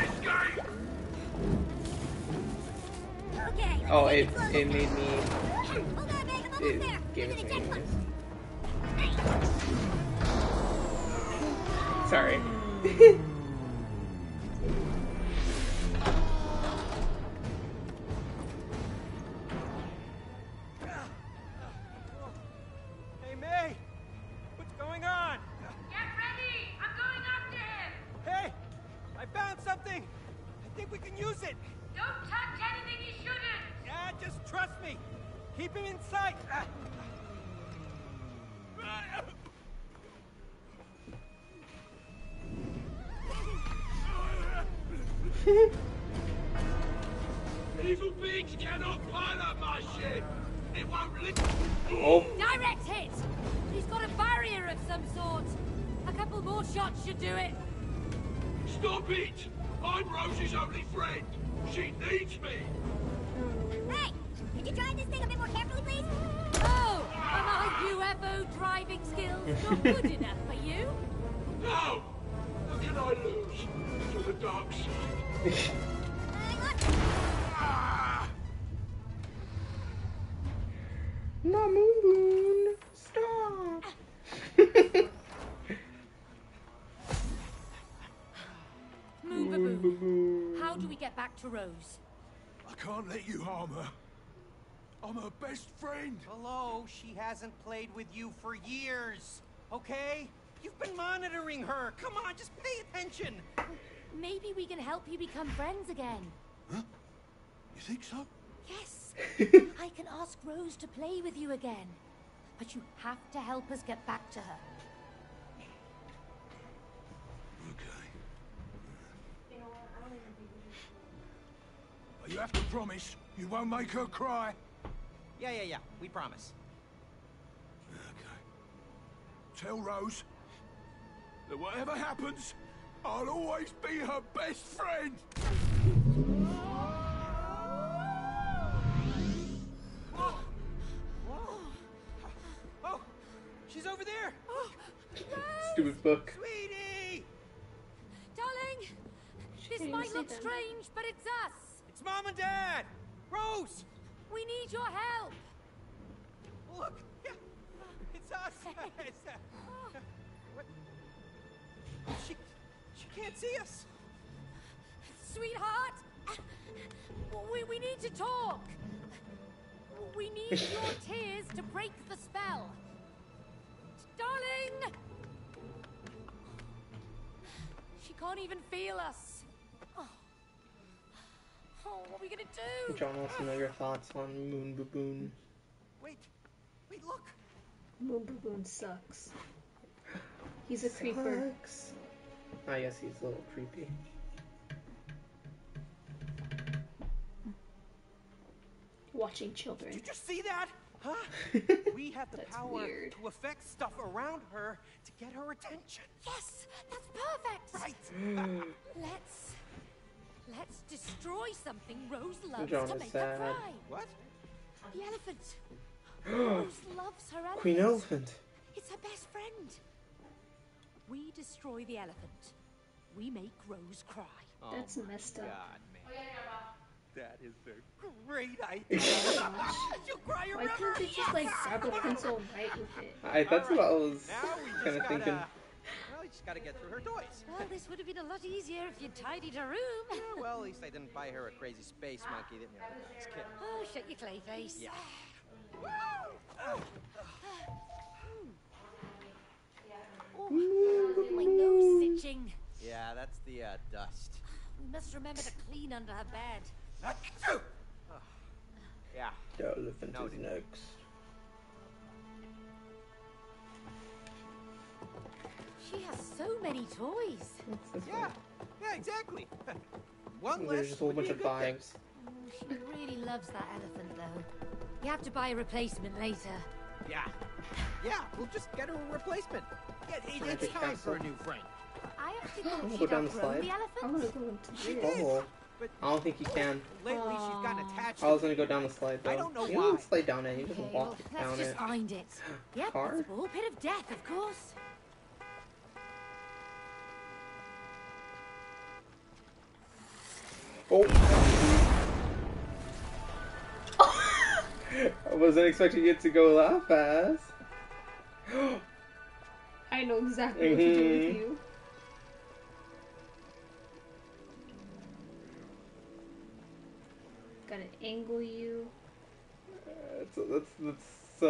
Oh, it, it made me for Rose. I can't let you harm her. I'm her best friend. Hello, she hasn't played with you for years, okay? You've been monitoring her. Come on, just pay attention. Maybe we can help you become friends again. Huh? You think so? Yes. [LAUGHS] I can ask Rose to play with you again. But you have to help us get back to her. But you have to promise you won't make her cry. Yeah, yeah, yeah. We promise. Okay. Tell Rose that whatever happens, I'll always be her best friend. Oh, oh she's over there. Oh, Stupid book. Sweetie! Darling, this might look strange, but it's us. It's mom and dad. Rose, We need your help. look. It's us. It's, [LAUGHS] uh, what? She, she can't see us. Sweetheart, we, we need to talk. We need [LAUGHS] your tears to break the spell. Darling! She can't even feel us. Oh, what are we gonna do? John wants to know your thoughts on Moon Baboon. Wait, wait, look. Moon Baboon sucks. He's a creeper. Sucks. I guess he's a little creepy. Watching children. Did you just see that? Huh? [LAUGHS] we have the That's power weird. to affect stuff around her to get her attention. Yes, that's perfect. Right. [GASPS] Let's let's destroy something Rose loves John to make sad. her cry. what? The elephant. [GASPS] Rose loves her elephant. Queen Elephant. It's her best friend. We destroy the elephant. We make Rose cry. Oh That's messed up. God, man. Oh, that is a great [LAUGHS] idea. you cry a Why river. couldn't they just like grab a pencil and write with it? I, that's what I was Now we just kind of gotta. thinking. Well, we just gotta get through her toys. Well, this would have been a lot easier if you'd tidied her room. [LAUGHS] Yeah, well, at least I didn't buy her a crazy space monkey that, you know, it's kid. Oh, shut your clay face. Yeah. Oh, my nose itching. Yeah, that's the uh, dust. We must remember to clean under her bed. Yeah. The elephant No, She has so many toys. Yeah. Yeah, exactly. [LAUGHS] One There's less just a whole bunch be a of good thing. Oh, she really loves that elephant, though. You have to buy a replacement later. Yeah. Yeah, we'll just get her a replacement. Yeah, it, Magic it's time for a new friend. I actually Wanna thought go she'd down the slide? the I elephant. want to go into She this. did. Oh, But I don't think you can. lately she's gotten attached I was gonna go down the slide though. I don't know you why. don't slide down it. You just Okay, walk well, down let's just it. find it. [GASPS] Yep, Hard? it's a ball pit of death, of course. Oh. [LAUGHS] I wasn't expecting it to go that fast. I know exactly what to do with Mhm. you. Gotta angle you. That's that's that's uh.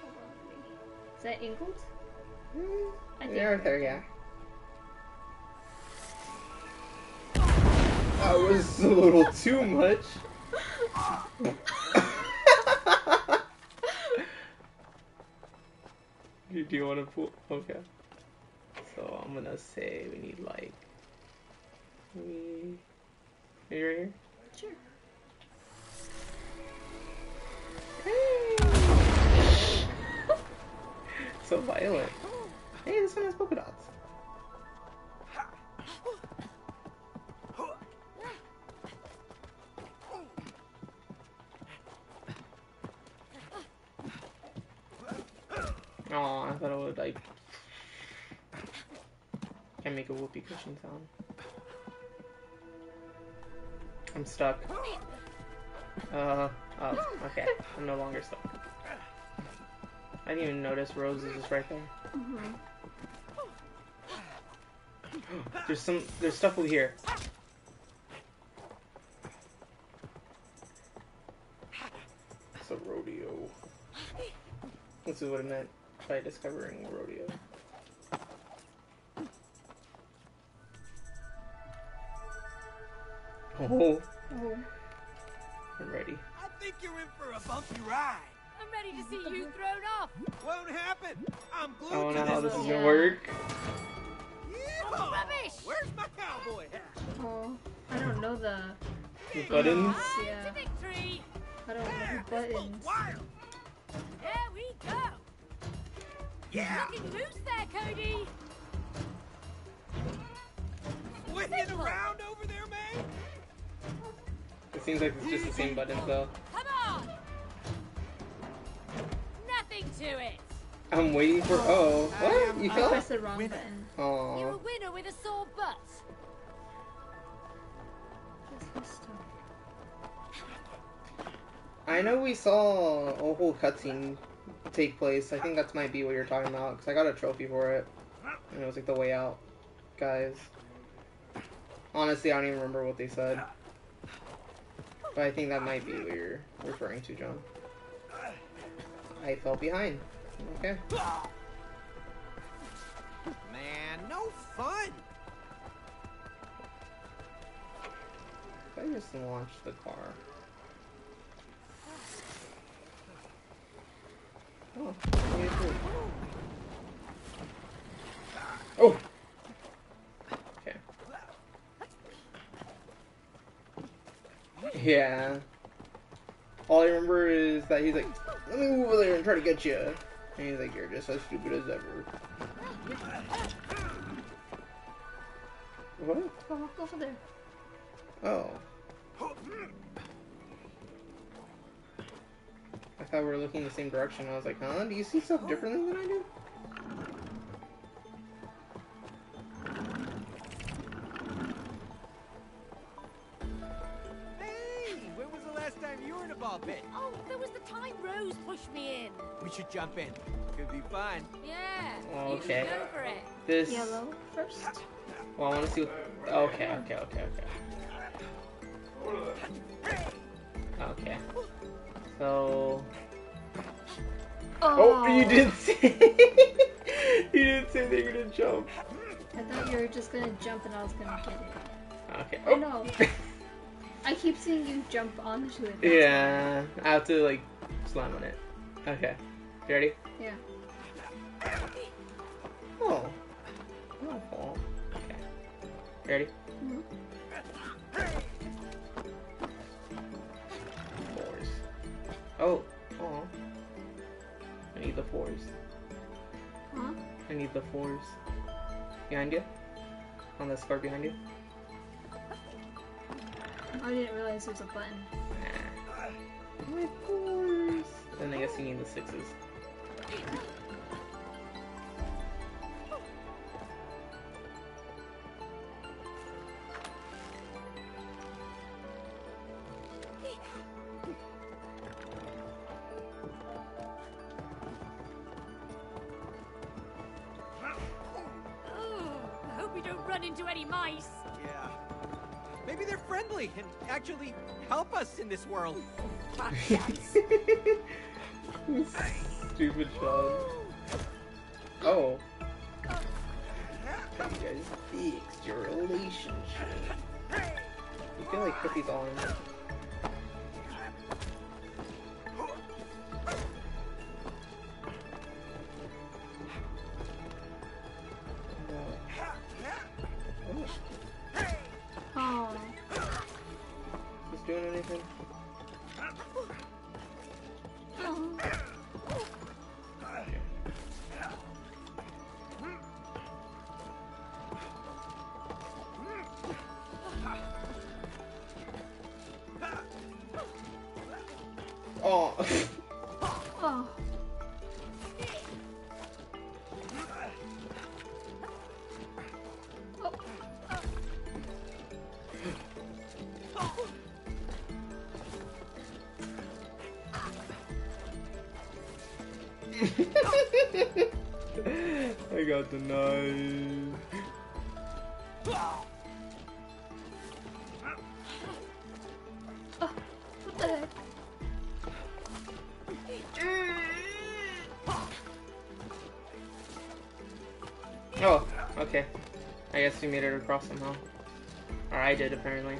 Hold on, let me- Is that angled? I think Yeah, right there, yeah. That was a little too much. do do you want to pull? Okay. So I'm gonna say we need like. We. Are you right here? Sure. [LAUGHS] so violent. Hey, this one has polka dots. Oh, I thought it would like. Can't make a whoopee cushion sound. I'm stuck. Uh, oh, okay. I'm no longer stuck. I didn't even notice Rose is just right there. Mm-hmm. There's some, there's stuff over here. It's a rodeo. This is what I meant by discovering rodeo. Oh, Oh. I'm ready. I think you're in for a bumpy ride. I'm ready to see you thrown off. Won't happen. I'm glued I don't to know how this this is little- gonna work. Yeehaw! Rubbish! Where's my cowboy hat? Oh. I don't know the. The buttons. Yeah. I don't know the buttons. wild. There we go. Yeah. Looking loose there, Cody. Swinging around over there, man. It seems like it's just the same buttons though. Come on. Nothing to it. I'm waiting for. Oh, what? You fell? I fell? pressed the wrong button. You're a Oh, winner with a sore butt. Just messed up. I know we saw a whole cutscene take place. I think that might be what you're talking about because I got a trophy for it, and it was like the way out, guys. Honestly, I don't even remember what they said, but I think that might be what you're referring to, John. I fell behind. Okay. Man, no fun. I just launched the car. Oh, what do you do? Oh! Okay. Yeah. All I remember is that he's like, let me move over there and try to get you. And he's like, you're just as stupid as ever. What? Go walk over there. Oh. I thought we were looking in the same direction. I was like, huh? Do you see stuff differently than I do? Last time you were in a ball pit? Oh, there was the time Rose pushed me in. We should jump in. Could be fun. Yeah. Oh, You okay. go for it. This. Yellow first. Well, I want to see what. Okay, okay, okay, okay. Okay. So. Oh, oh you didn't [LAUGHS] say. you didn't say they were gonna jump. I thought you were just gonna jump and I was gonna get it. Okay. I know. Oh. [LAUGHS] I keep seeing you jump onto it. yeah, I have to like slam on it. Okay. You ready? Yeah. Oh. Oh. Okay. You ready? Mhm. Fours. Oh. Oh. I need the fours. Huh? I need the fours. Behind you? On the scar behind you? I didn't realize there was a button. Nah. My fours. Then I guess you need the sixes. Like the knife. Oh. Oh, okay. I guess we made it across somehow. Or I did, apparently.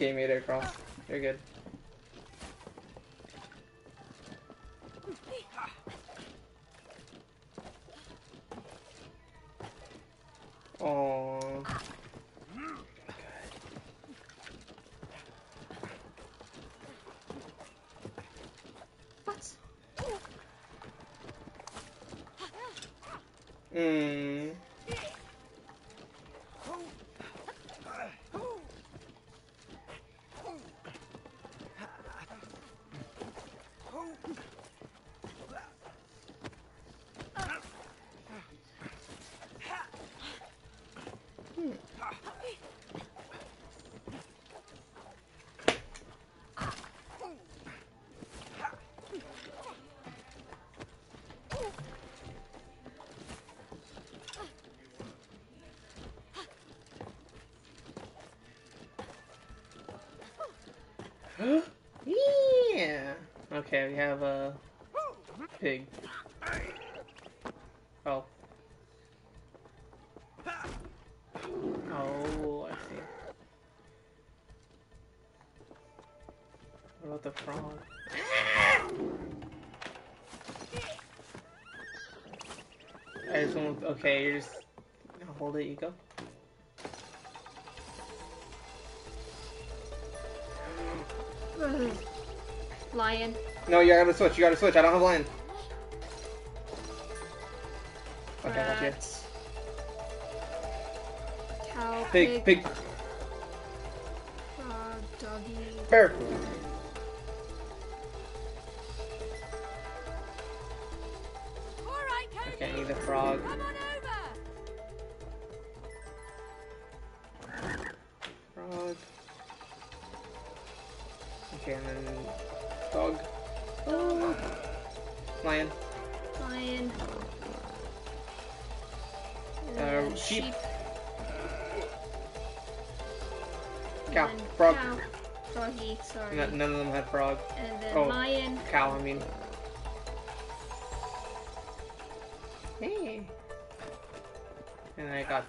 Okay, made it across. You're good. Okay, we have a pig. Oh. Oh, I see. What about the frog? I just want. Okay, you're just. Hold it. You go. Lion. No, you gotta switch. You gotta switch. I don't have lion. Okay, got you. Cow. Pig, pig, Frog. Doggy. bear.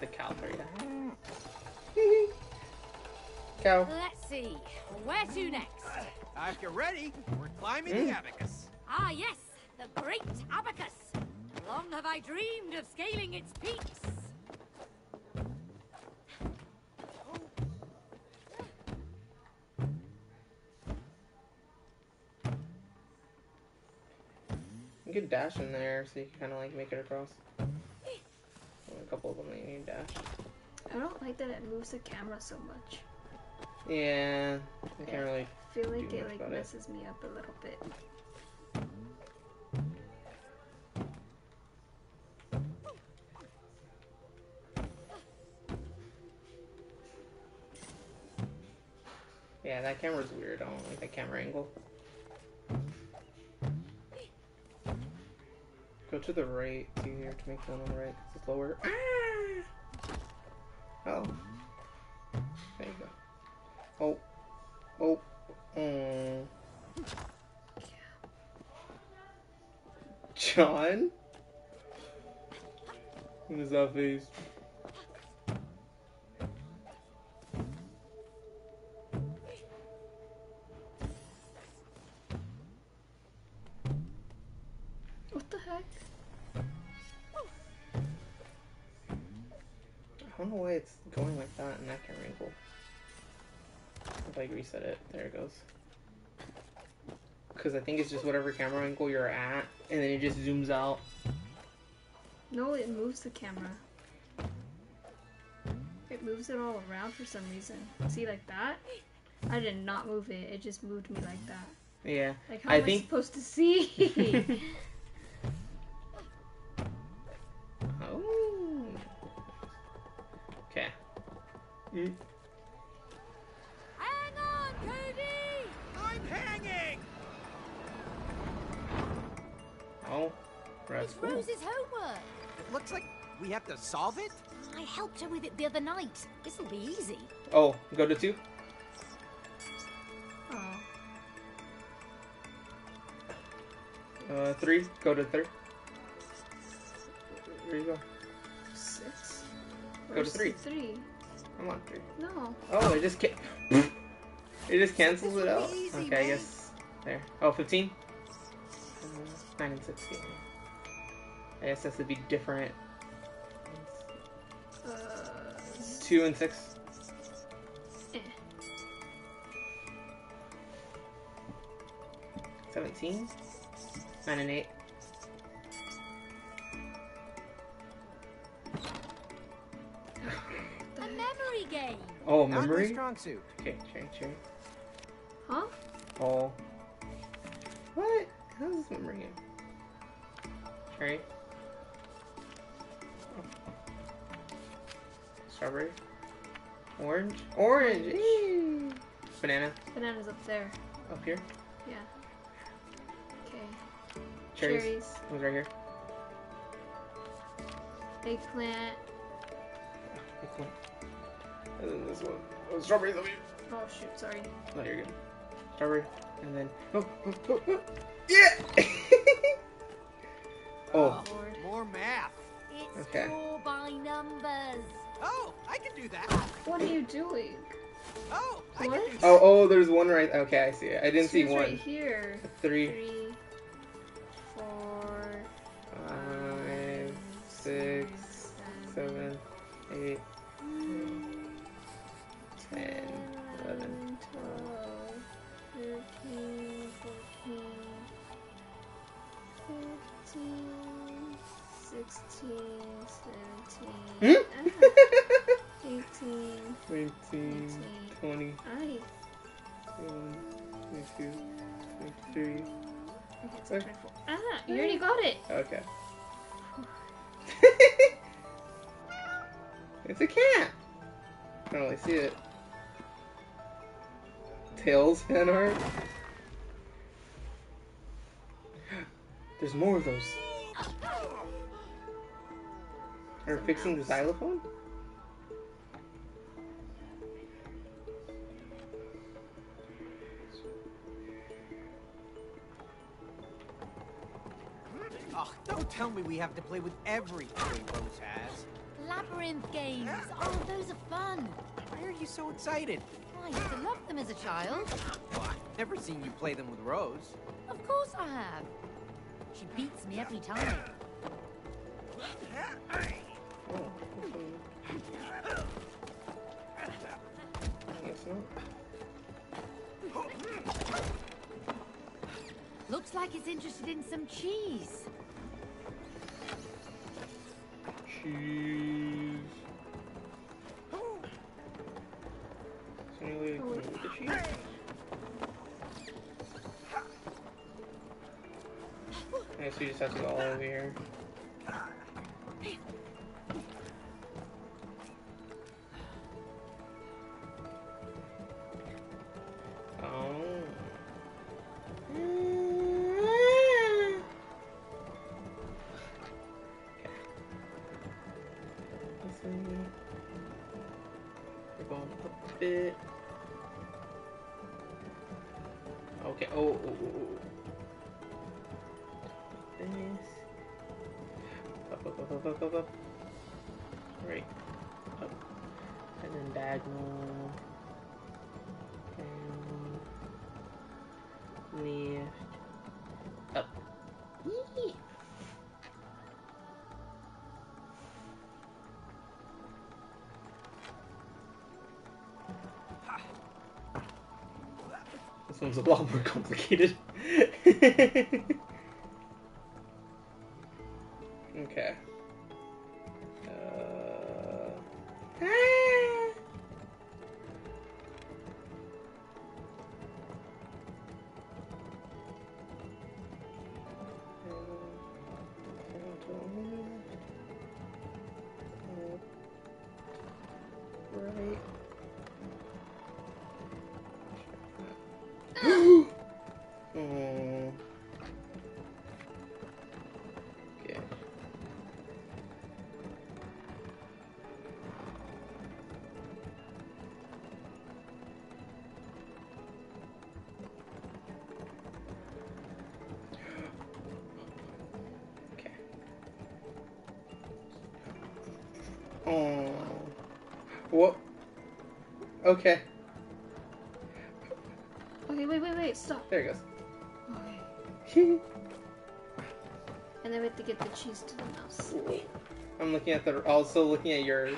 The cow for you. [LAUGHS] cow. Let's see. Where to next? Uh, if you're ready, we're climbing Mm. the abacus. Ah, yes, the great abacus. Long have I dreamed of scaling its peaks. You could dash in there so you can kind of like make it across. Couple of them that you need to dash. I don't like that it moves the camera so much. Yeah, I can't really. I feel like it like about it. messes me up a little bit. Make one on the right 'cause it's lower. Ah! Oh. I reset it, there it goes. Because I think it's just whatever camera angle you're at, and then it just zooms out. No, it moves the camera. It moves it all around for some reason. See, like that? I did not move it. It just moved me like that. Yeah. Like, how I am I supposed to see? [LAUGHS] [LAUGHS] solve it? I helped her with it the other night. This'll be easy. Oh, go to two? Uh, three. Go to third. There you go. Six. Go to three. Three. I'm on three. No. Oh, it just ca- [LAUGHS] it just cancels it out. Easy, okay, man. I guess there. Oh, 15? Uh, 9 and 16. I guess that's to be different 2 and 6. eh. 17? 9 and 8. [LAUGHS] A memory game. Oh, my memory? strong suit. Okay, cherry, cherry. Huh? Oh. What? How's this memory game? Cherry. Oh. Strawberry. Orange. Orange! Eee. Banana. Banana's up there. Up here. Yeah. Okay. Cherries. Cherries. Who's right here? Eggplant. Excellent. And then this one. Oh, strawberries over here. Oh shoot, sorry. No, you're good. Strawberry. And then. Oh, oh, oh, oh. Yeah! [LAUGHS] Oh. oh. Lord. More math. It's Okay. draw by numbers. Oh, I can do that. What are you doing? Oh, I What? can do that. Oh, oh, there's one right. Okay, I see it. I didn't see one. right here. Three, Three. Four. five, six, seven, eight, 19, 20, Aye. 21, 22, 23. Okay, 24. Ah, you already got it. Okay. [LAUGHS] it's a cat. I don't really see it. Tails fan art. [GASPS] There's more of those. Are fixing the xylophone? Tell me we have to play with every Rose has. Labyrinth games. Oh, those are fun. Why are you so excited? I used to love them as a child. Well, I've never seen you play them with Rose. Of course I have. She beats me every time. Okay. I guess not. Looks like it's interested in some cheese. Cheese. Is there any way we move the cheese? I guess we just have to go all over here. One's a lot more complicated. [LAUGHS] Okay. Okay, wait, wait, wait, stop. There it goes. Okay. [LAUGHS] And then we have to get the cheese to the mouse. I'm looking at the. Also looking at your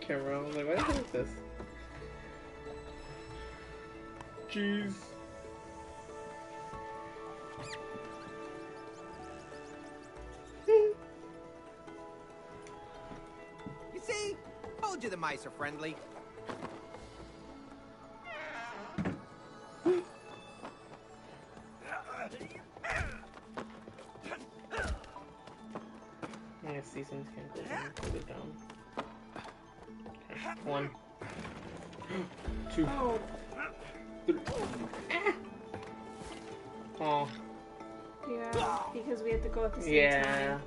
camera. I was like, what the hell is this? Jeez. You see? Told you the mice are friendly. The same Yeah. time.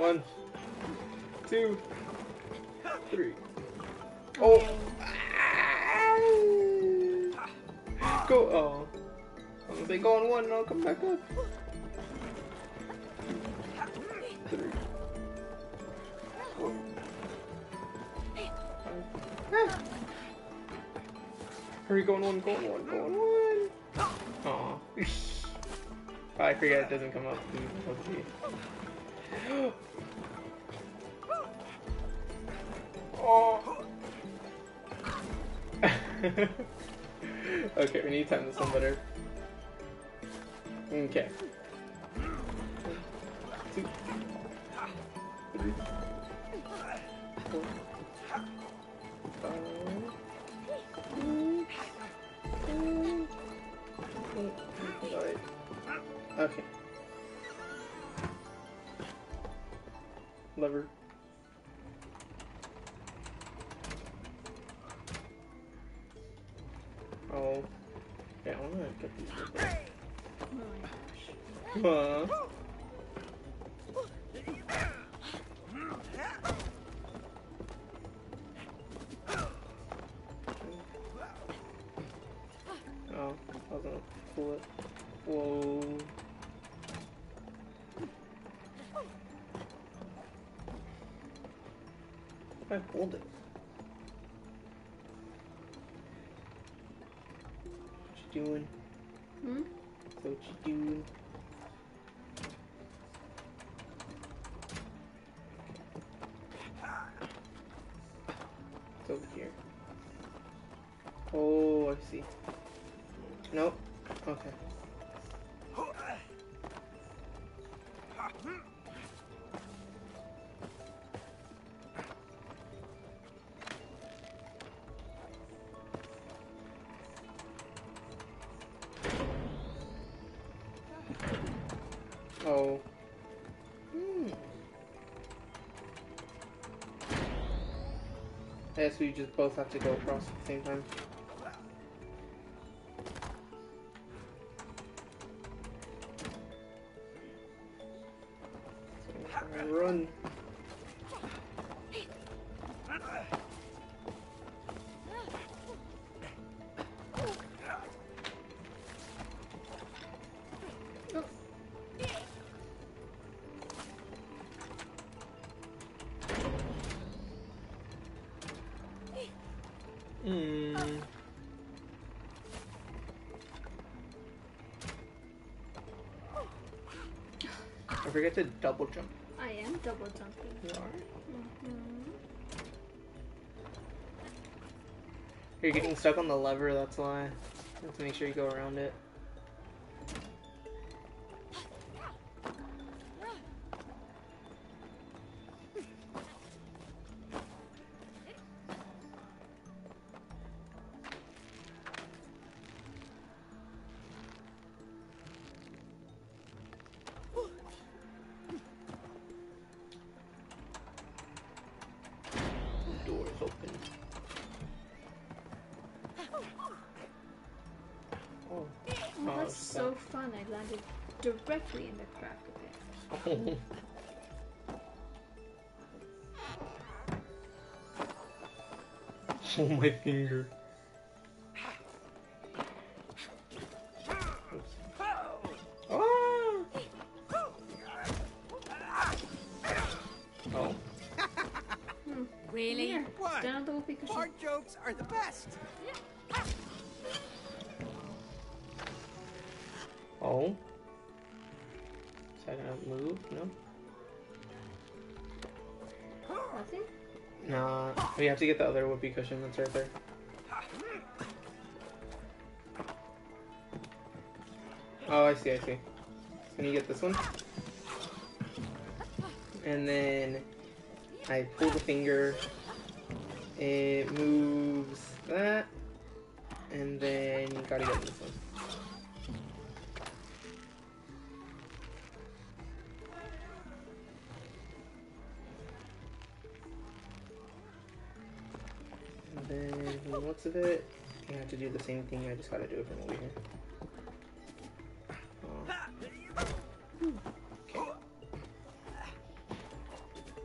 One. Two. Three. Oh. Go. Oh. I'm gonna say go on one and I'll come back up. Three. Four. Ah. Hurry, go on one, go on one, go on I forget it doesn't come up. Oh. [LAUGHS] okay, we need to time this one better. Okay. I see. Nope. Okay. Oh. Hmm. Yeah, so you just both have to go across at the same time. Run. Hmm. I forget to double jump. Double jumping. You are? Mhm. You're getting stuck on the lever, that's why. To make sure you go around it. Oh my finger. Oops. Oh. Really? Here. on. Down the whoopee cushion. Fart jokes are the We have to get the other whoopee cushion that's right there. Oh, I see, I see. Can you get this one? And then I pull the finger. It moves that. And then you gotta get this one. Looks of it, you have to do the same thing. I just gotta do it from over here.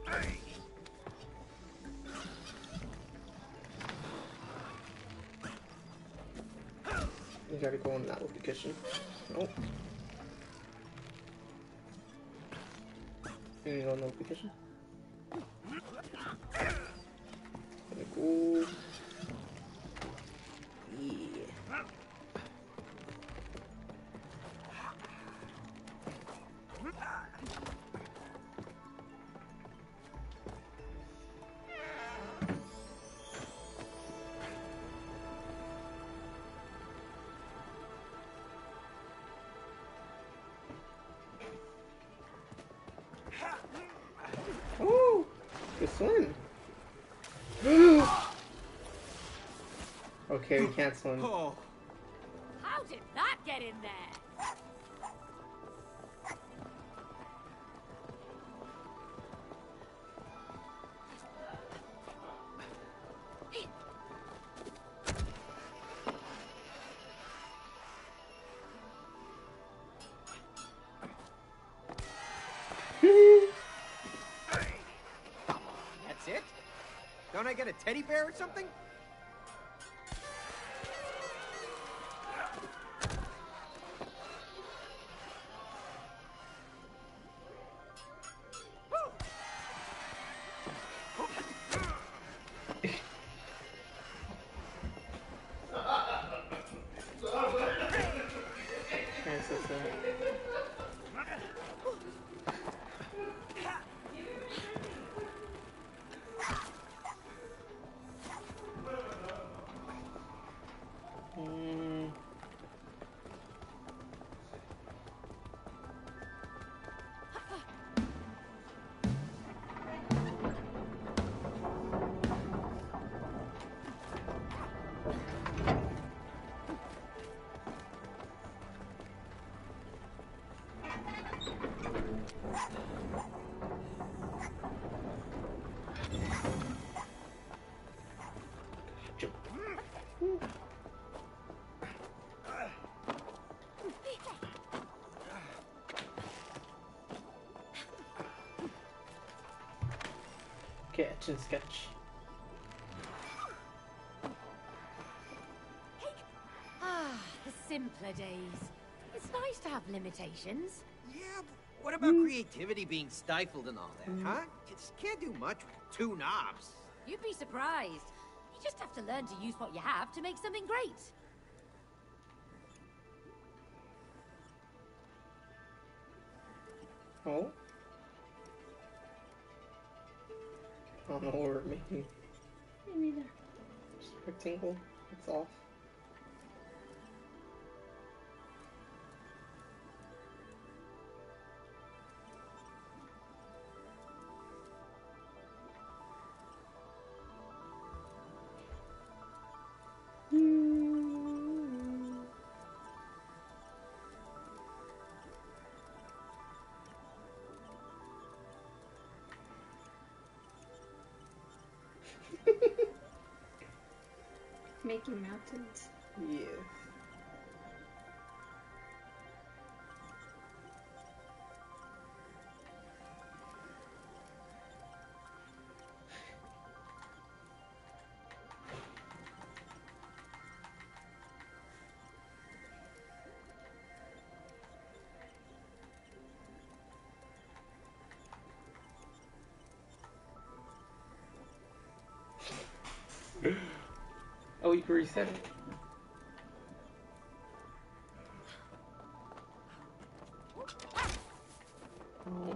Okay. You gotta go on that with the cushion. Nope. You go on the whoopee swim. [GASPS] okay, we can't swim. Oh, How did that get in there? Teddy bear or something? Catch and sketch. Ah, the simpler days. It's nice to have limitations. Yeah, but what about creativity being stifled and all that, huh? You just can't do much with two knobs. You'd be surprised. You just have to learn to use what you have to make something great. Oh. I don't know what we're making. Me neither. Just a rectangle. It's off. hiking mountains. Yeah. [LAUGHS] Oh, you can reset it. Oh.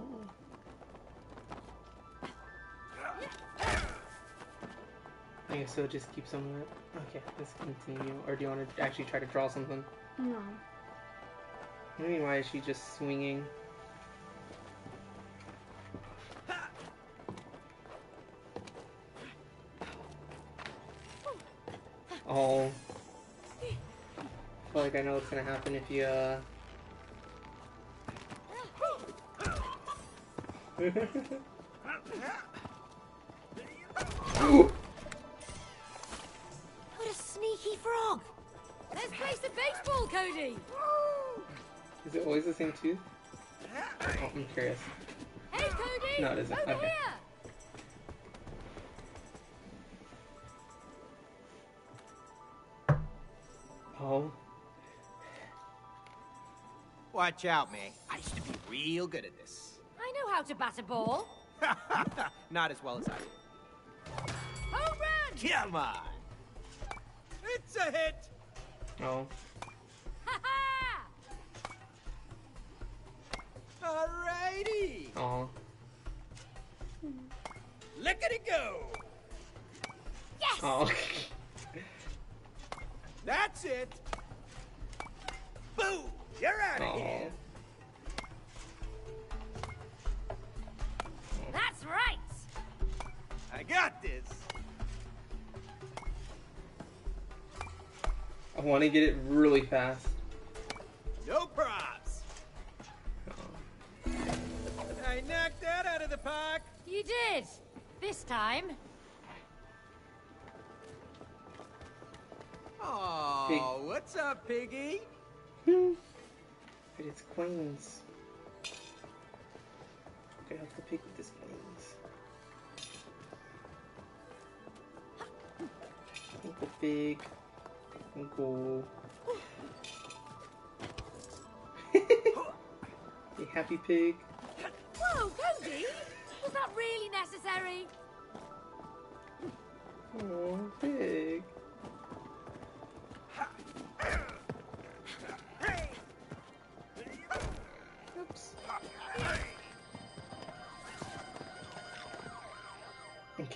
I guess so. Just keep some of it. Okay, let's continue. Or do you want to actually try to draw something? No. I mean, why is she just swinging? Like I know what's gonna happen if you, uh... What a sneaky frog! Let's play some baseball, Cody! Is it always the same tooth? Oh, I'm curious. Hey, Cody! No, it isn't. Over Okay. here! Watch out, May. I used to be real good at this. I know how to bat a ball. [LAUGHS] Not as well as I do. Home run! Come on. It's a hit. Oh. Ha ha! Alrighty. Oh. Look at it go. Yes! Oh. That's it. Boom. You're out of Oh. here. That's right! I got this. I want to get it really fast. No props. Oh. I knocked that out of the park. You did! This time. Oh, what's up, piggy? [LAUGHS] But it's queens. Okay, have to pick with his queens. Uncle Pig. Uncle. hey, happy pig. Whoa, Cody! Was that really necessary? Oh, pig.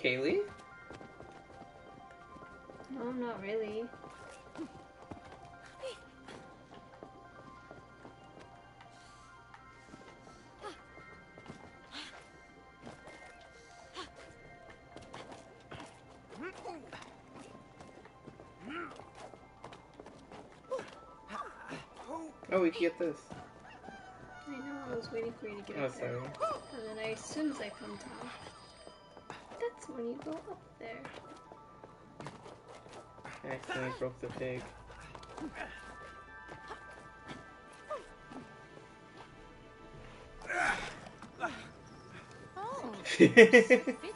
Kaylee? No, not really. Oh, we can get this. I know, I was waiting for you to get Oh, up there. sorry. And then I, as soon as I come down, when you go up there. I accidentally broke the pig. Oh, [LAUGHS] [LAUGHS]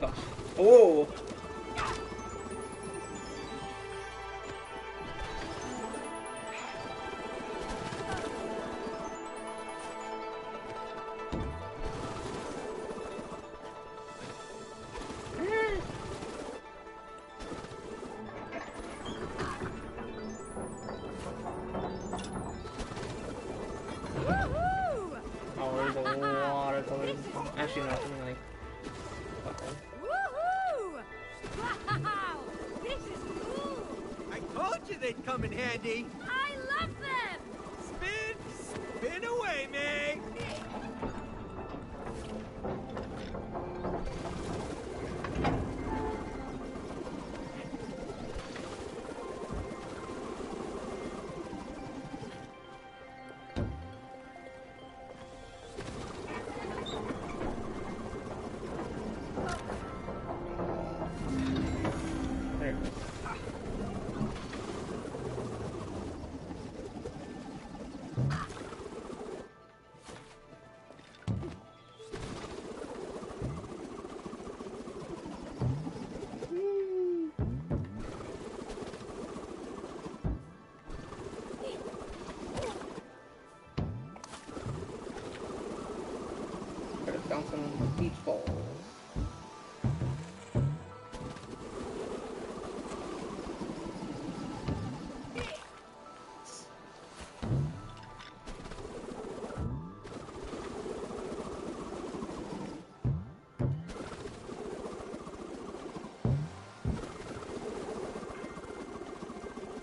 Gotta take off. Bouncing beach balls.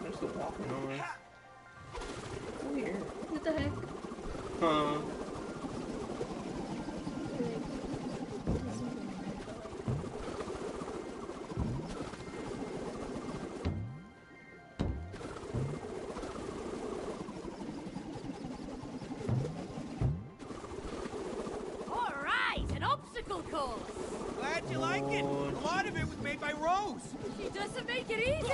There's the walking noise. Weird. What the heck? Huh. Obstacle course. Glad you like it. Oh, A lot of it was made by Rose. She doesn't make it easy.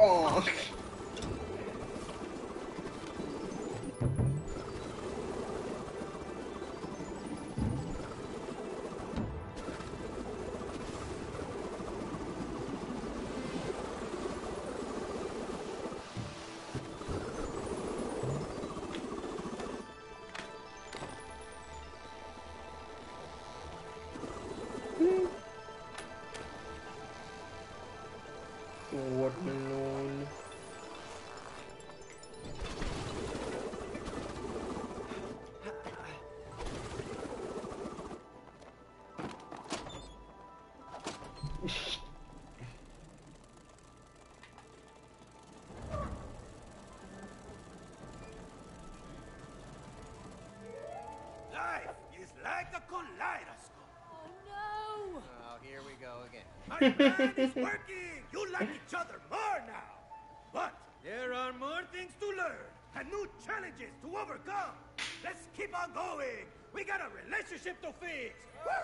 Oh. My plan is working. You like each other more now. But there are more things to learn and new challenges to overcome. Let's keep on going. We got a relationship to fix. Oh.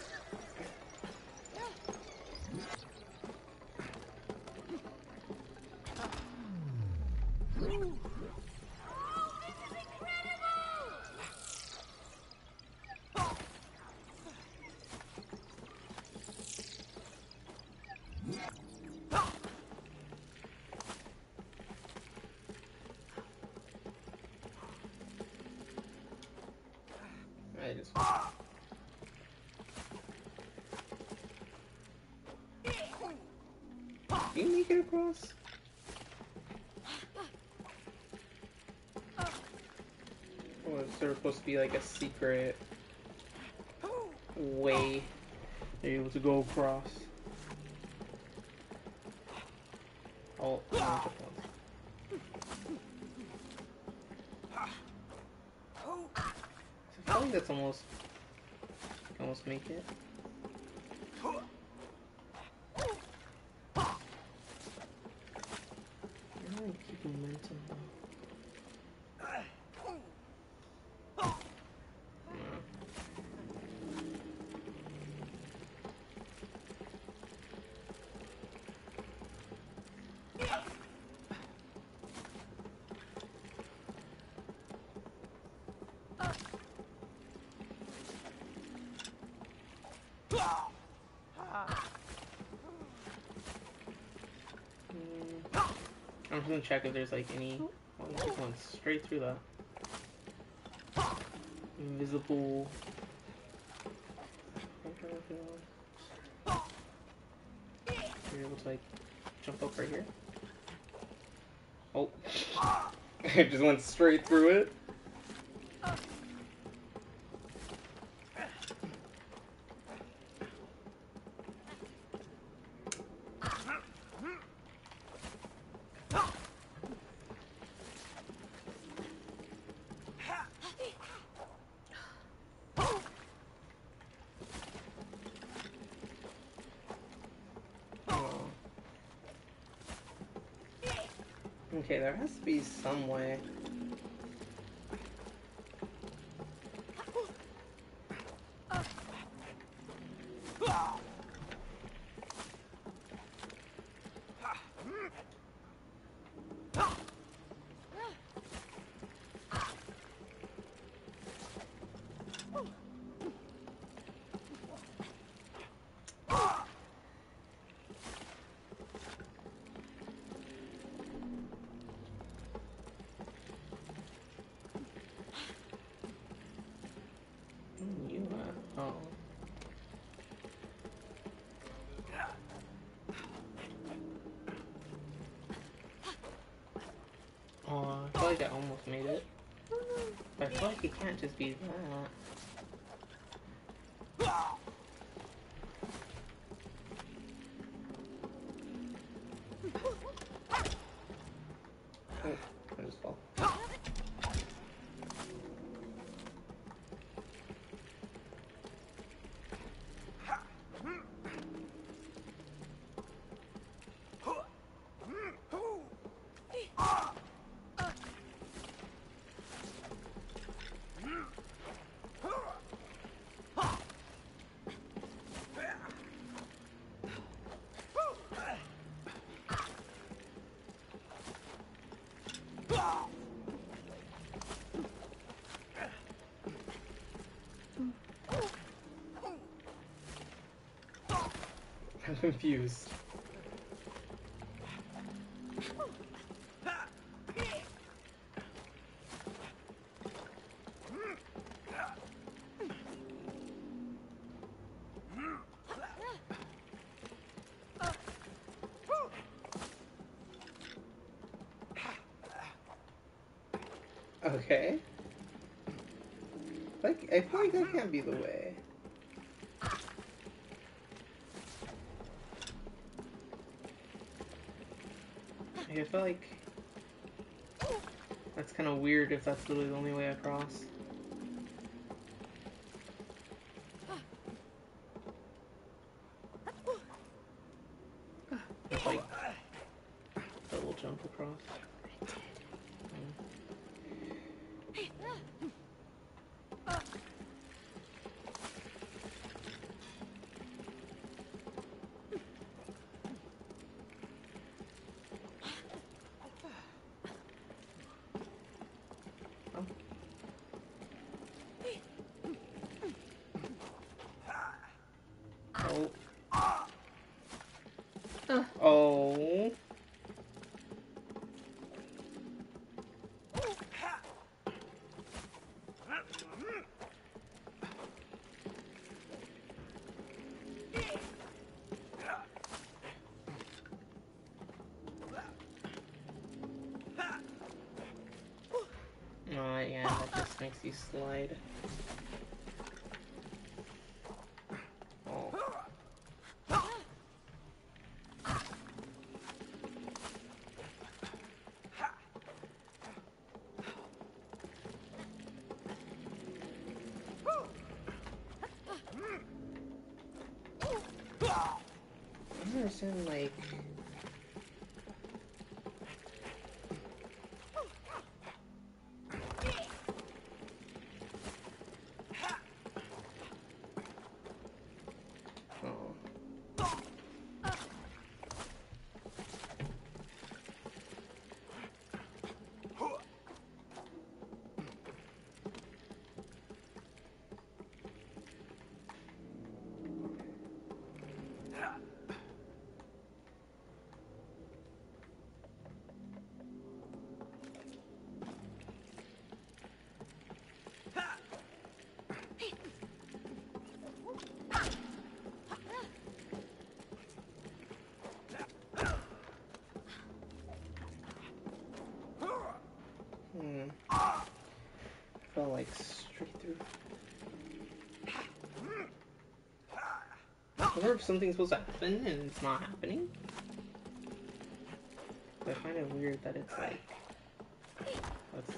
across? Or is there supposed to be like a secret way able to go across? Oh. I like that's almost almost make it. How do I keep momentum though? Mm. I'm just gonna check if there's like any. Oh, went straight through that. Invisible. You're able to like jump up right here. Oh. [LAUGHS] it just went straight through it. Be some way. You uh, oh. Oh, I almost made it. I feel like it can't just be that. Oh, I just fall. I'm confused. Okay. Like, I feel like that can't be the way. I feel like that's kind of weird if that's literally the only way across. Just like double jump across. Oh. Ugh. Oh. Oh, yeah, that just makes you slide. Oh. I understand, like... go like straight through. I wonder if something's supposed to happen and it's not happening. I find it weird that it's like... Let's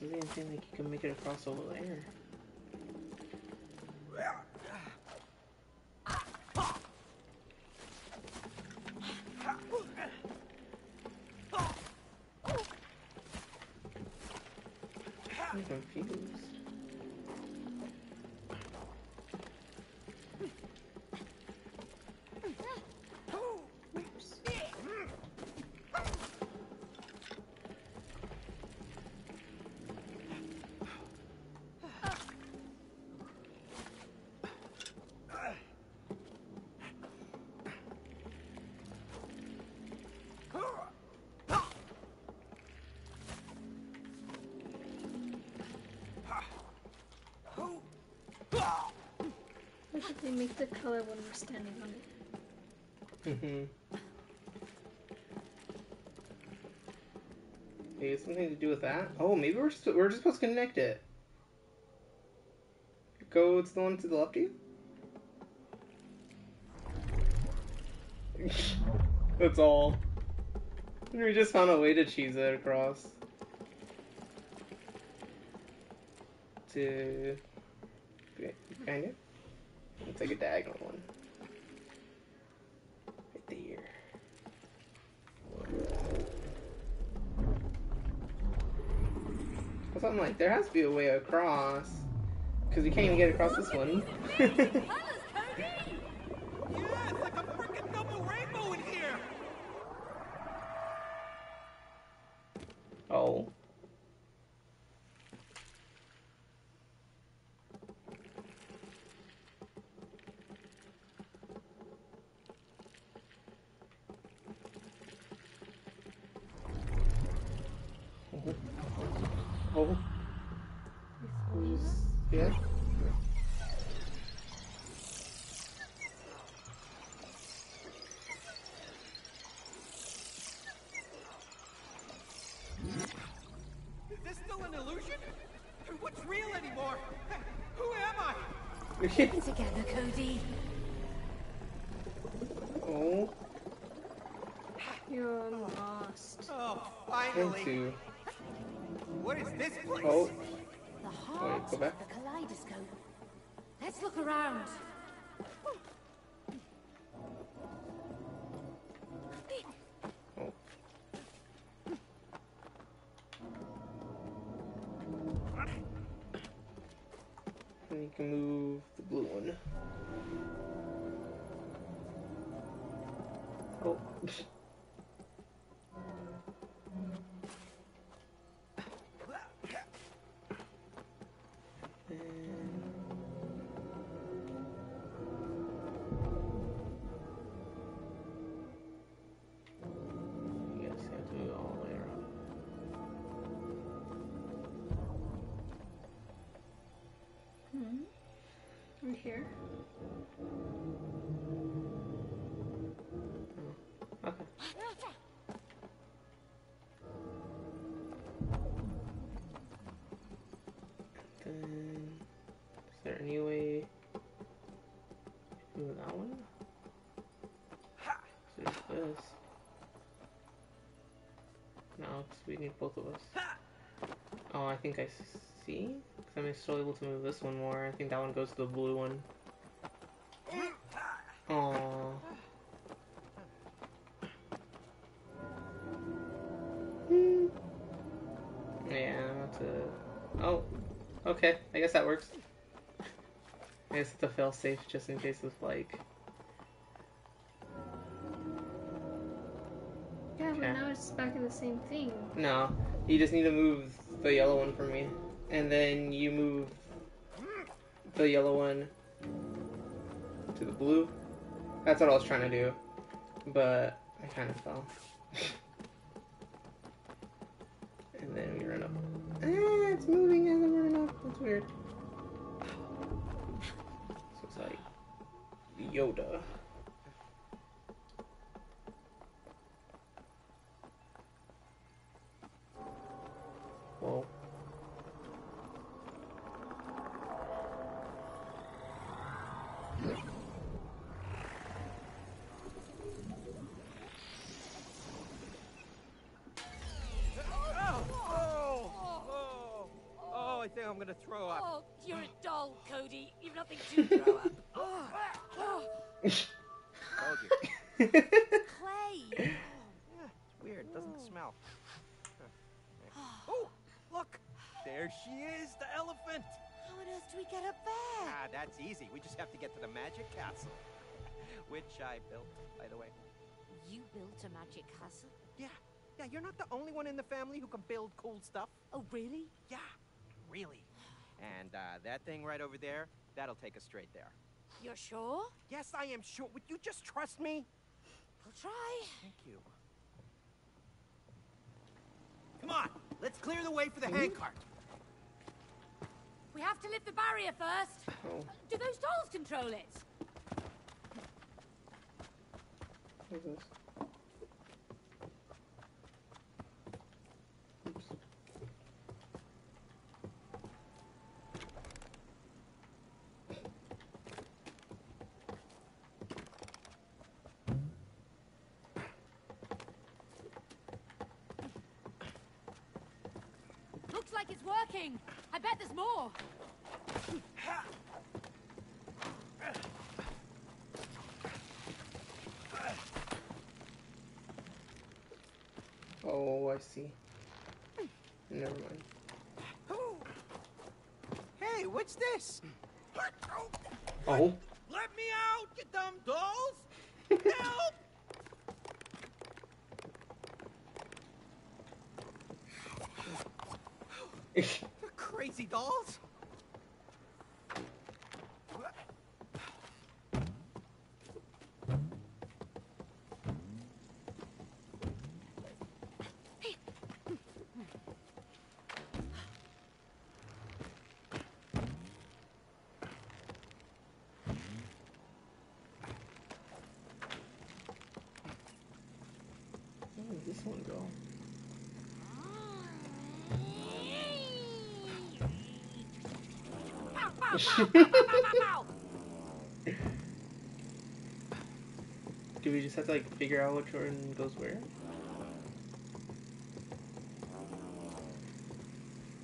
doesn't even seem like you can make it across over there. They make the color when we're standing on it? Mm-hmm. Hey, something to do with that? Oh, maybe we're just, we're just supposed to connect it. Go to the one to the left of you? [LAUGHS] That's all. We just found a way to cheese it across. To... Kind of? It's like a diagonal one. Right there. So I'm like, there has to be a way across. Because we can't even get across this one. [LAUGHS] Yeah, it's like a freaking double rainbow in here. oh. Oh. Yeah. Is this still an illusion? What's real anymore? Who am I? Together, Cody. oh. You're lost. One, finally. two. What is this place? Oh. The Wait, heart go back. the kaleidoscope. Let's look around. Here. Okay. Then, is there any way to move that one? There's this. No, 'cause we need both of us. Oh, I think I see. I'm still able to move this one more. I think that one goes to the blue one. Aww. Yeah, that's a. Oh, okay. I guess that works. I guess it's a fail safe just in case of like. Yeah, but now it's back in the same thing. No, you just need to move the yellow one for me, and then you move the yellow one to the blue. That's what I was trying to do, but I kind of fell. [LAUGHS] and then we run up. Ah, it's moving as I'm running up. That's weird. So it's like Yoda. Throw up. Oh, you're a doll, Cody. You've nothing to throw up. Oh, oh, Told you. clay. Yeah, it's weird. It doesn't oh. smell. Ah. Oh, look! There she is, the elephant! How on earth do we get up there? Ah, that's easy. We just have to get to the magic castle. [LAUGHS] Which I built, by the way. You built a magic castle? Yeah, yeah, you're not the only one in the family who can build cool stuff. Oh, really? Yeah, really. And uh, that thing right over there, that'll take us straight there. You're sure? Yes, I am sure. Would you just trust me? I'll try. Thank you. Come on, let's clear the way for the handcart. We have to lift the barrier first. Oh, Do those dolls control it? what is this? Oops. Looks like it's working. I bet there's more. Oh, I see. Never mind. Hey, what's this? Oh, Let me out, you dumb dolls! Help! [LAUGHS] Crazy dolls? where did this one go? Pow, pow, pow, pow, pow, pow, pow. Do we just have to like figure out which one goes where?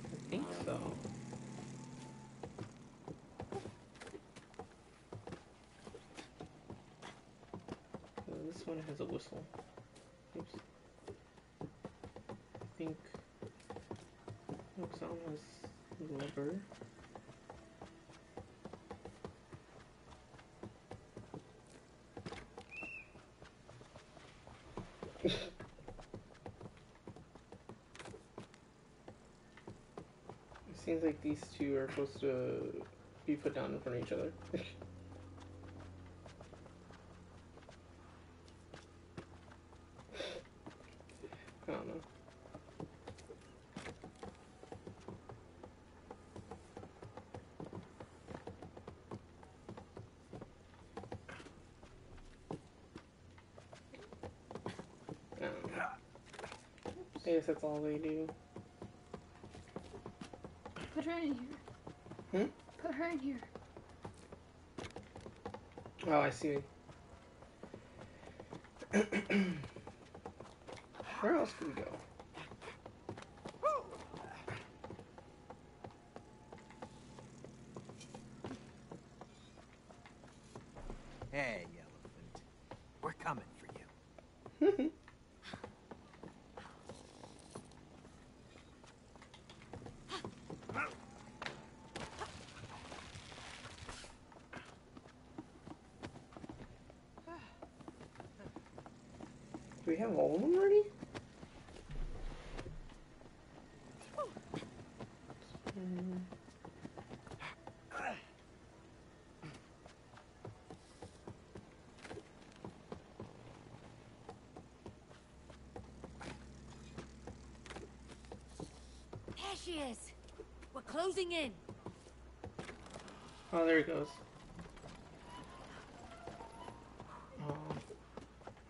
I think so. Uh, this one has a whistle. Oops. I think Oxon has lever. It seems like these two are supposed to be put down in front of each other. [LAUGHS] I don't know. I don't know. I guess that's all they do. Put her in here. Hmm? Put her in here. Oh, I see. [CLEARS THROAT] Where else can we go? We have all of them already? Mm, There she is. We're closing in. Oh, there it goes. Oh,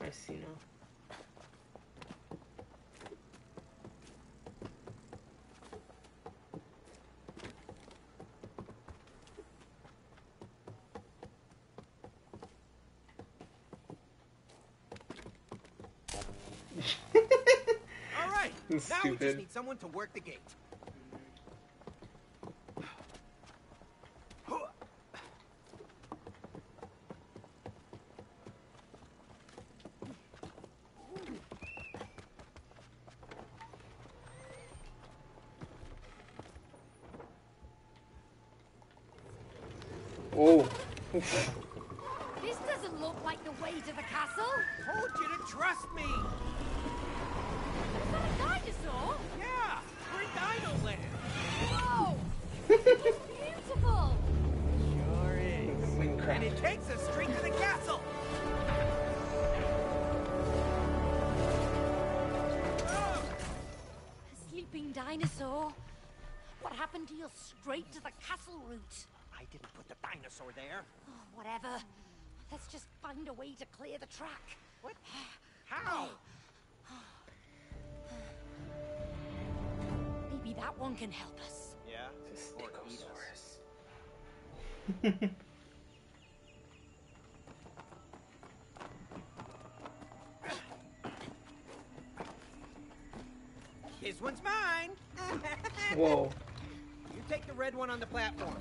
I see now. That's now we just need someone to work the gate. Dinosaur there. Oh, whatever. Let's just find a way to clear the track. What? [SIGHS] Oh. How? [SIGHS] Maybe that one can help us. Yeah. It's Or eat us. Stegosaurus. This one's mine. [LAUGHS] Whoa. You take the red one on the platform.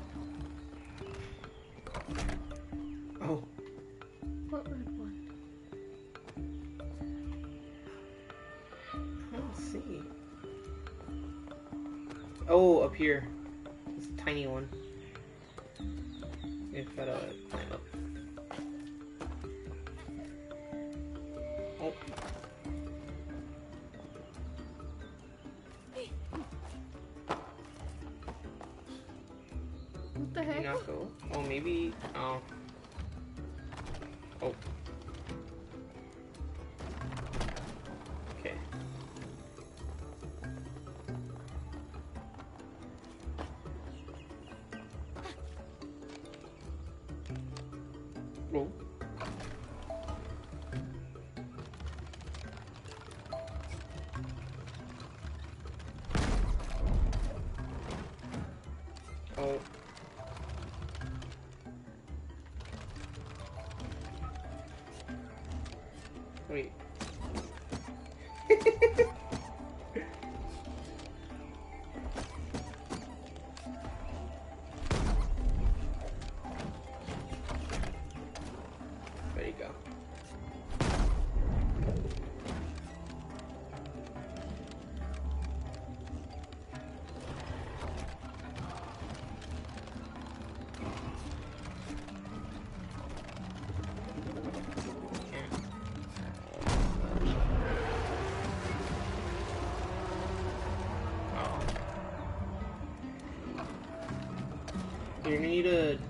Need a.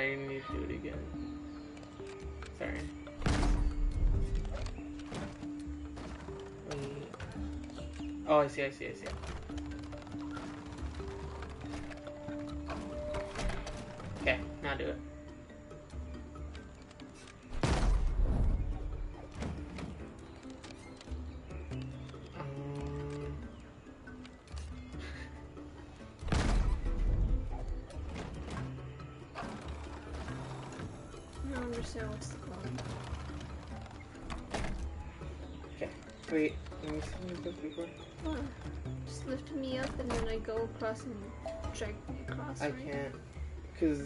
You need to do it again. Sorry. Wait. Oh, I see, I see, I see. Understand what's the problem. okay, wait. Let me see what this before. Oh, just lift me up and then I go across and drag me across. I right? can't, cause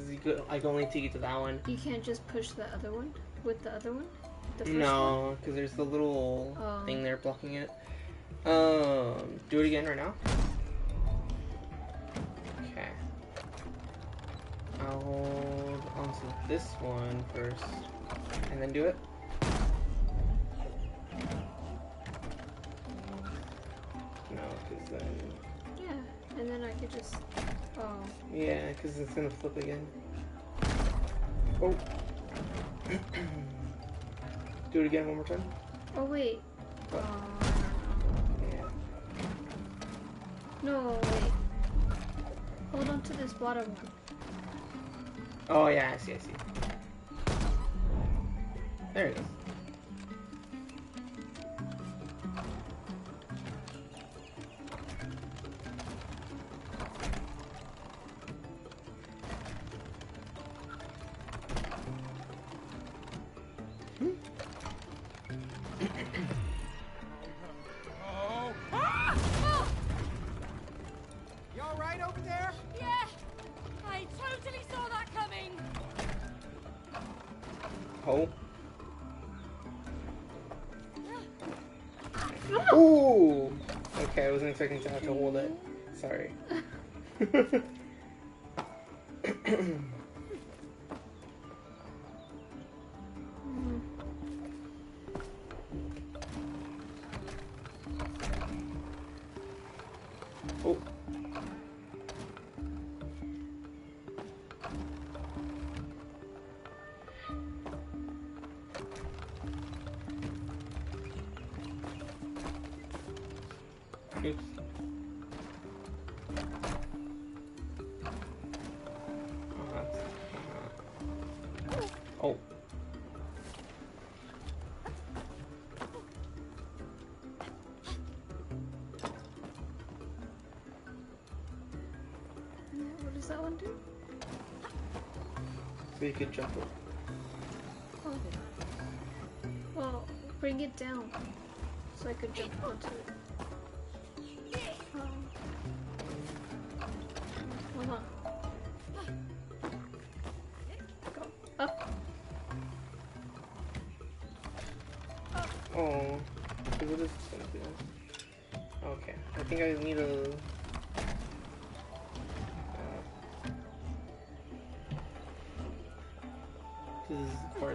I can only take you to that one. You can't just push the other one with the other one. The first No, because there's the little Oh. thing there blocking it. Um, do it again right now. This one first, and then do it. No, because then. Yeah, and then I could just. Oh, yeah, because it's gonna flip again. Oh. [CLEARS THROAT] do it again one more time. oh wait. Oh, don't. No, wait. Hold on to this bottom one. Oh yeah, I see, I see. There it is. You could jump it. Well, bring it down so I could jump onto it.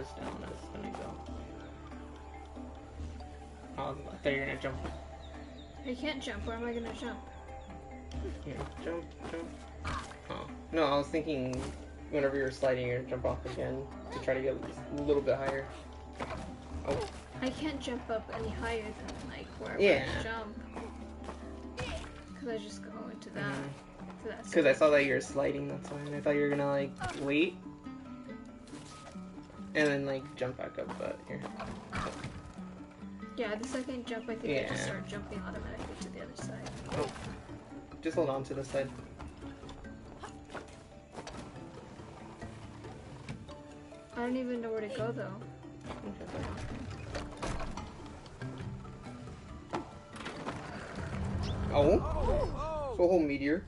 Is as down as it's gonna go. Oh, I thought you were gonna jump. I can't jump. Where am I gonna jump? Here, jump, jump. Oh. No, I was thinking whenever you're sliding, you're gonna jump off again to try to get a little bit higher. Oh. I can't jump up any higher than like where Yeah. I jump. Cause I just go into that. Mm-hmm. To that Because I saw that you were sliding, that's why. And I thought you were gonna, like, wait. And then, like, jump back up, but here. Yeah, the second jump, I think I just Yeah. start jumping automatically to the other side. Oh. Just hold on to the side. I don't even know where to go though. Oh. So whole meteor.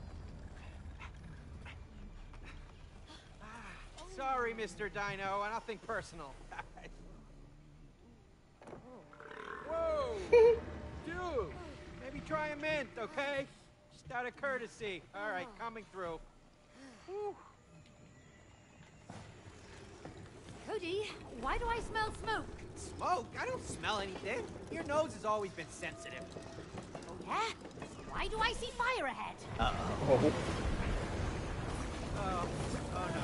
Sorry, Mr. Dino. Nothing personal. [LAUGHS] Whoa! Dude! Maybe try a mint, okay? Just out of courtesy. All right, coming through. Whew. Cody, why do I smell smoke? Smoke? I don't smell anything. Your nose has always been sensitive. Oh, yeah? Why do I see fire ahead? Oh. Oh, oh no.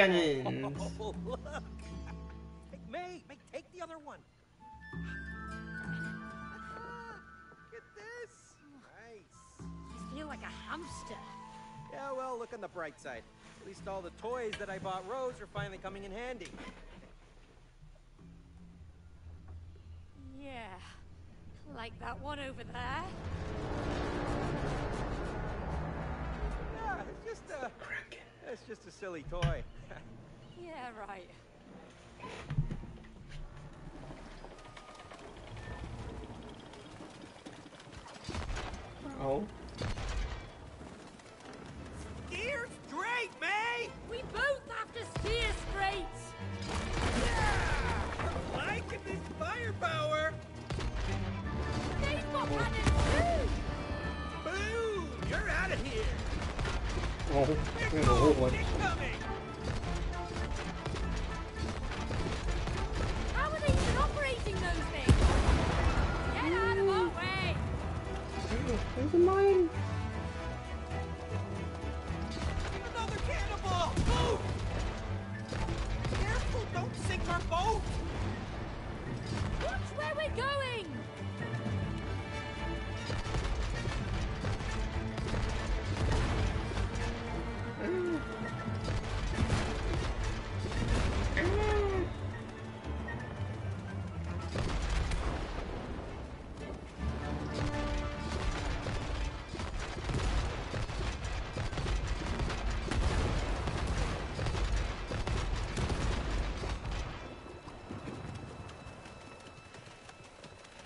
Guns. Oh, [LAUGHS] look! Take May, May, take the other one. Get this. Nice. I feel like a hamster. Yeah, well, look on the bright side. At least all the toys that I bought Rose are finally coming in handy. Yeah, like that one over there. Silly toy. [LAUGHS] Yeah, right. Oh.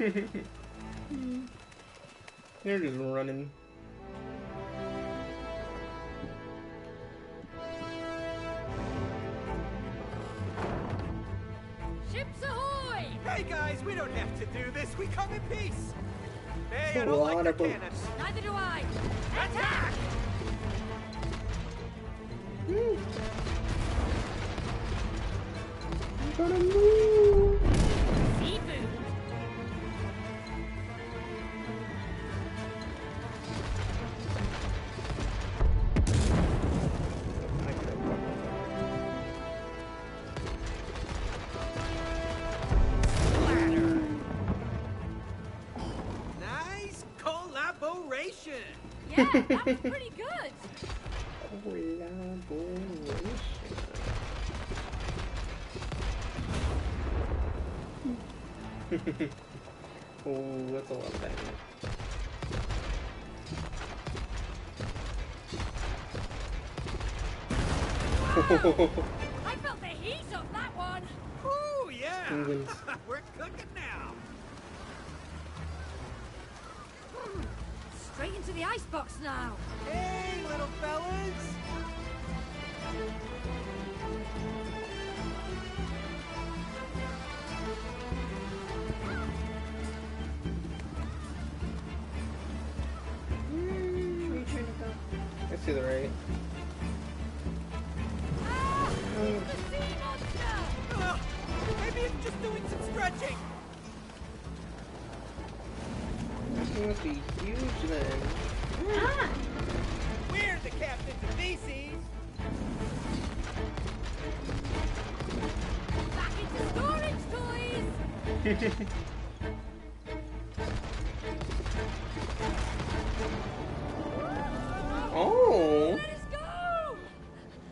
[LAUGHS] They're just running. Yeah, that was pretty good. Collaboration. [LAUGHS] oh, that's a lot of. I [LAUGHS] felt the heat of that one. Ooh, yeah. England. We're cooking now. Straight into the icebox now. [LAUGHS] oh. Let us go!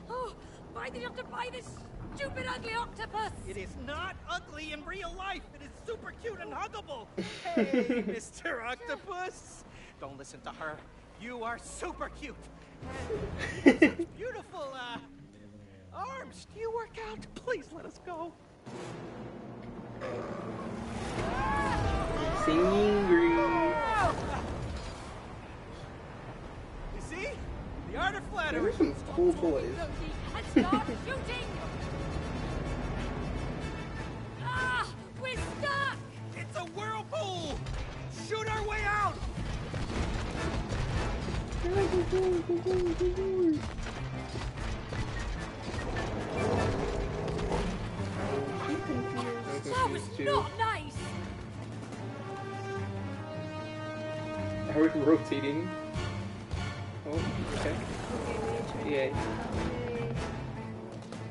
Oh, why did you have to buy this stupid, ugly octopus? It is not ugly in real life. It is super cute and huggable. [LAUGHS] Hey, Mr. Octopus. Don't listen to her. You are super cute. And you have such beautiful uh, arms. Do you work out? Please let us go. Singing green. You see? The art of flattery. There's some cool toys. And shooting! Ah! We're stuck! It's a whirlpool. Shoot our way out. That was not nice! Are we rotating? Oh, okay. Yeah.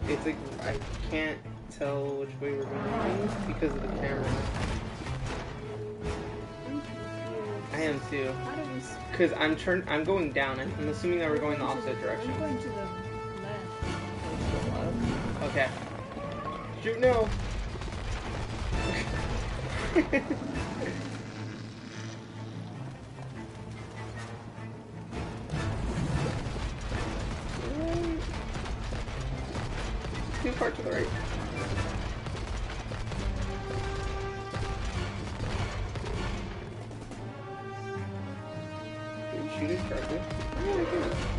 It's like I can't tell which way we're going because of the camera. I am too. How do we... s- Cause I'm turn I'm going down. I'm I'm assuming that we're going the opposite direction. Going to the left. Okay. Shoot no. Too far to the right. Did you shoot it correctly? Oh my goodness.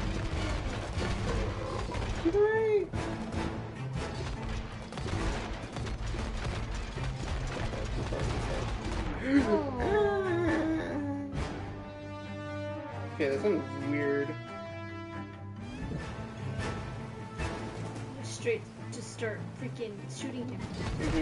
Okay, that sounds weird. Straight, just start freaking shooting him. Mm-hmm. Right.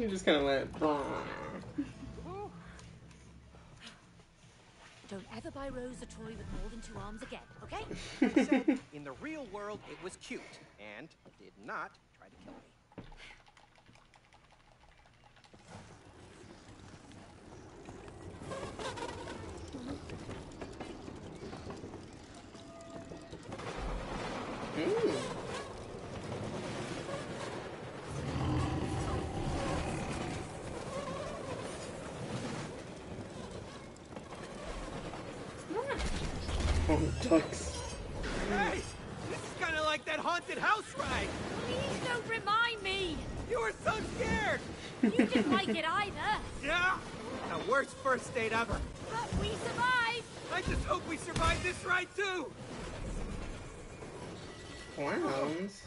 You just kind of went. Don't ever buy Rose a toy with more than two arms again, okay? Said, [LAUGHS] in the real world, it was cute, and did not try to kill me. Mm. Oh, ducks. Hey! This is kind of like that haunted! Please don't remind me! You were so scared! You didn't like it either, [LAUGHS] Yeah? The worst first date ever. but we survived! I just hope we survive this ride too! Clowns.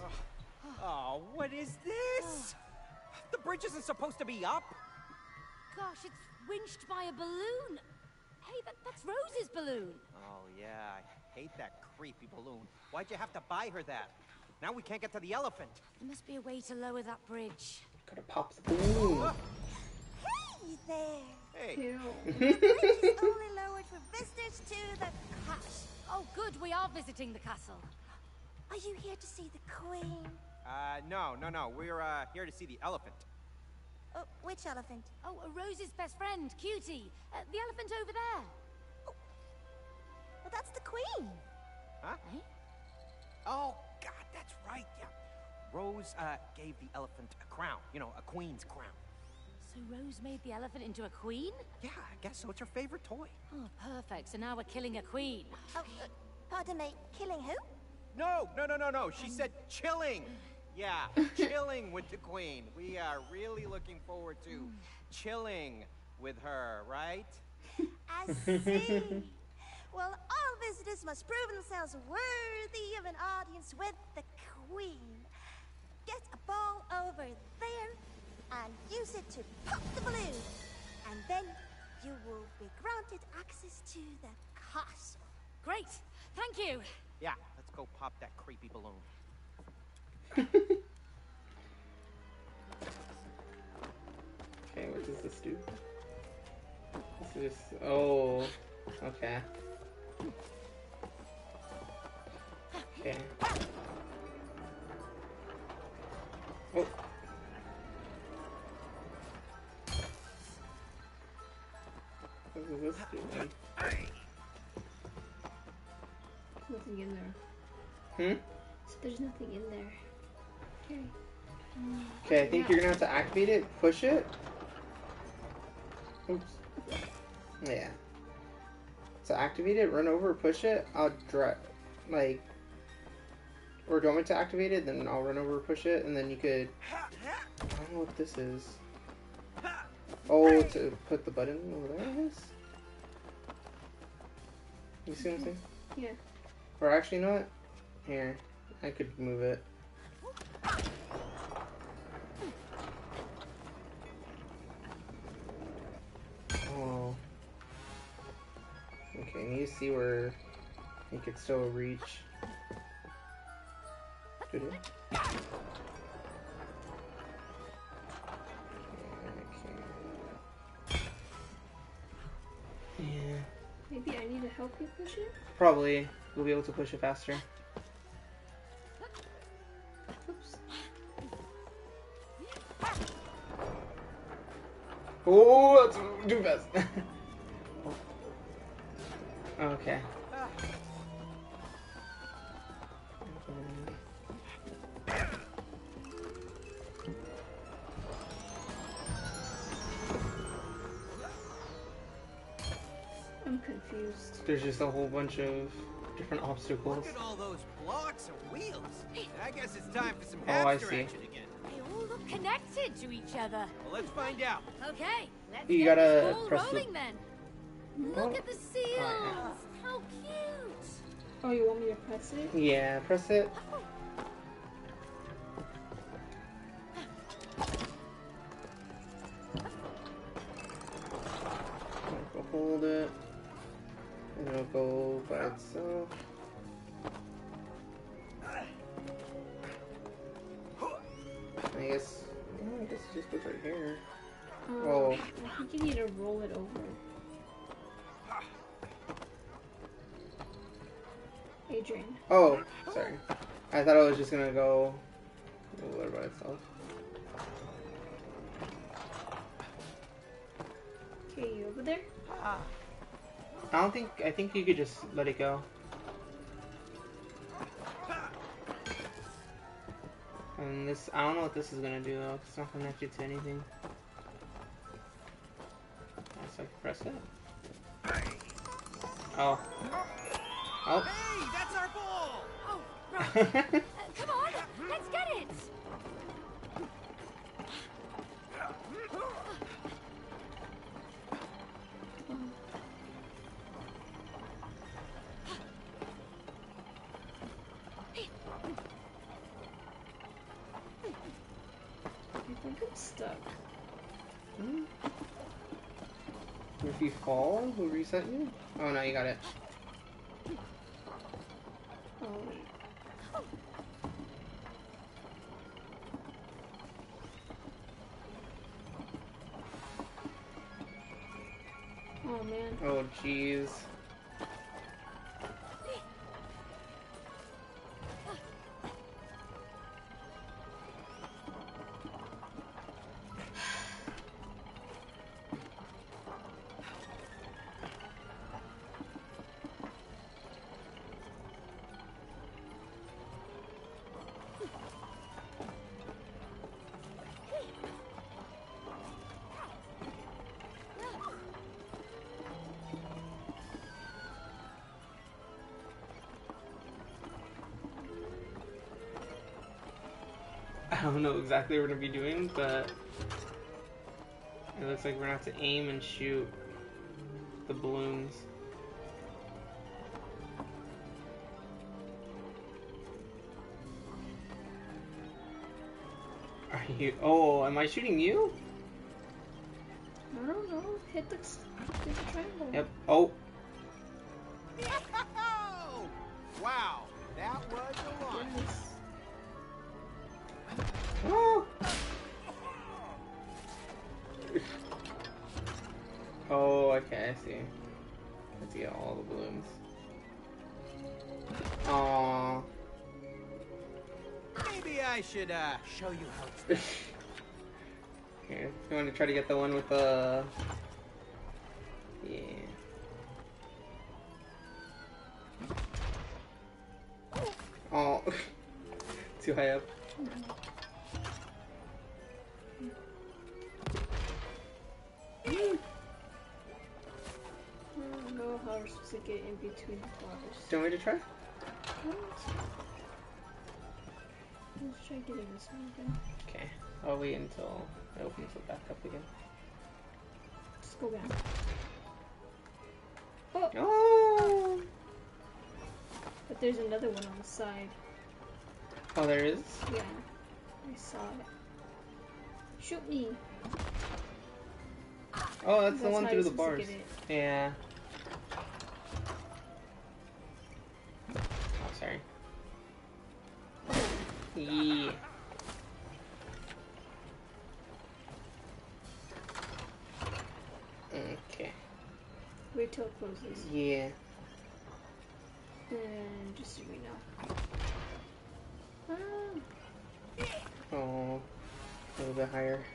Oh, what is this? The bridge isn't supposed to be up. Gosh, it's winched by a balloon. Hey, that, that's Rose's balloon. Oh, yeah, I hate that creepy balloon. Why'd you have to buy her that? Now we can't get to the elephant. There must be a way to lower that bridge. Gotta pop the balloon. Hey there! Hey, Ew. Bridge is only lowered for visitors to the castle. Oh, good, we are visiting the castle. Are you here to see the queen? uh, no, no, no. We're, uh, here to see the elephant. Oh, which elephant? Oh, uh, Rose's best friend, Cutie. Uh, the elephant over there. Oh. Well, that's the queen. Huh? Eh? Oh, God, that's right, yeah. Rose, uh, gave the elephant a crown. You know, a queen's crown. So Rose made the elephant into a queen? Yeah, I guess so. It's her favorite toy. Oh, perfect. So now we're killing a queen. Oh, uh, pardon me, killing who? No, no, no, no, no. She said chilling. Yeah, [LAUGHS] chilling with the queen. We are really looking forward to chilling with her, right? I see. well, all visitors must prove themselves worthy of an audience with the queen. Get a ball over there and use it to pop the balloon. And then you will be granted access to the castle. Great. Thank you. Yeah, let's go pop that creepy balloon. [LAUGHS] Okay, what does this do? This is just. Oh. Okay. [LAUGHS] Okay. Oh. What this do? Nothing in there. Hmm? So there's nothing in there. Okay. Okay, I think you're gonna have to activate it. Push it. Oops. Yeah. So activate it, run over, push it. I'll drive, like, or do you want to activate it? Then I'll run over push it, and then you could. I don't know what this is. Oh, to put the button over there, I guess? You see what I'm saying? Yeah. Or actually, you know what? Here, I could move it. Oh. Okay, I need to see where he could still reach. Did it? Okay. Yeah, Maybe I need to help you push it? probably we'll be able to push it faster. Oops. Oh, that's too fast. [LAUGHS] okay. Just a whole bunch of different obstacles. Look at all those blocks and wheels. I guess it's time for some Oh, I hamster see. action again. They all look connected to each other. Well, let's find out. Okay, let's You get gotta this ball press the- then. Look Oh. at the seals. How cute. Oh, you want me to press it? Yeah, press it. Go And it'll by itself. I guess. oh, I guess it just goes right here. Um, Oh. I think you need to roll it over. Adrian. Oh, sorry. I thought it was just gonna go over by itself. Okay, you over there? I don't think. I think you could just let it go. And this, I don't know what this is gonna do though. It's not connected to anything. So I can press it. Oh. Oh. Hey, that's our ball! [LAUGHS] Oh, right. Uh, come on, let's get it. You will reset you. Oh no, you got it. Oh. Oh man. Oh jeez. Don't know exactly what we're gonna be doing, but it looks like we're gonna have to aim and shoot the balloons. Are you? Oh, am I shooting you? I don't know. Hit the, hit the triangle. Yep. Oh! Should uh, show you how it's done. [LAUGHS] Here, you want to try to get the one with the. Yeah. Oh. [LAUGHS] Too high up. I don't know how we're supposed to get in between the bars. Do you want me to try? Try getting this one again. Okay. I'll wait until it opens it back up again. Let's go back. Oh! But there's another one on the side. Oh, there is? Yeah. I saw it. Shoot me. Oh, that's, the one through the bars. to get it. Yeah. Yeah. Okay. Wait till it closes. Yeah. And just so we know. Ah, Oh. A little bit higher.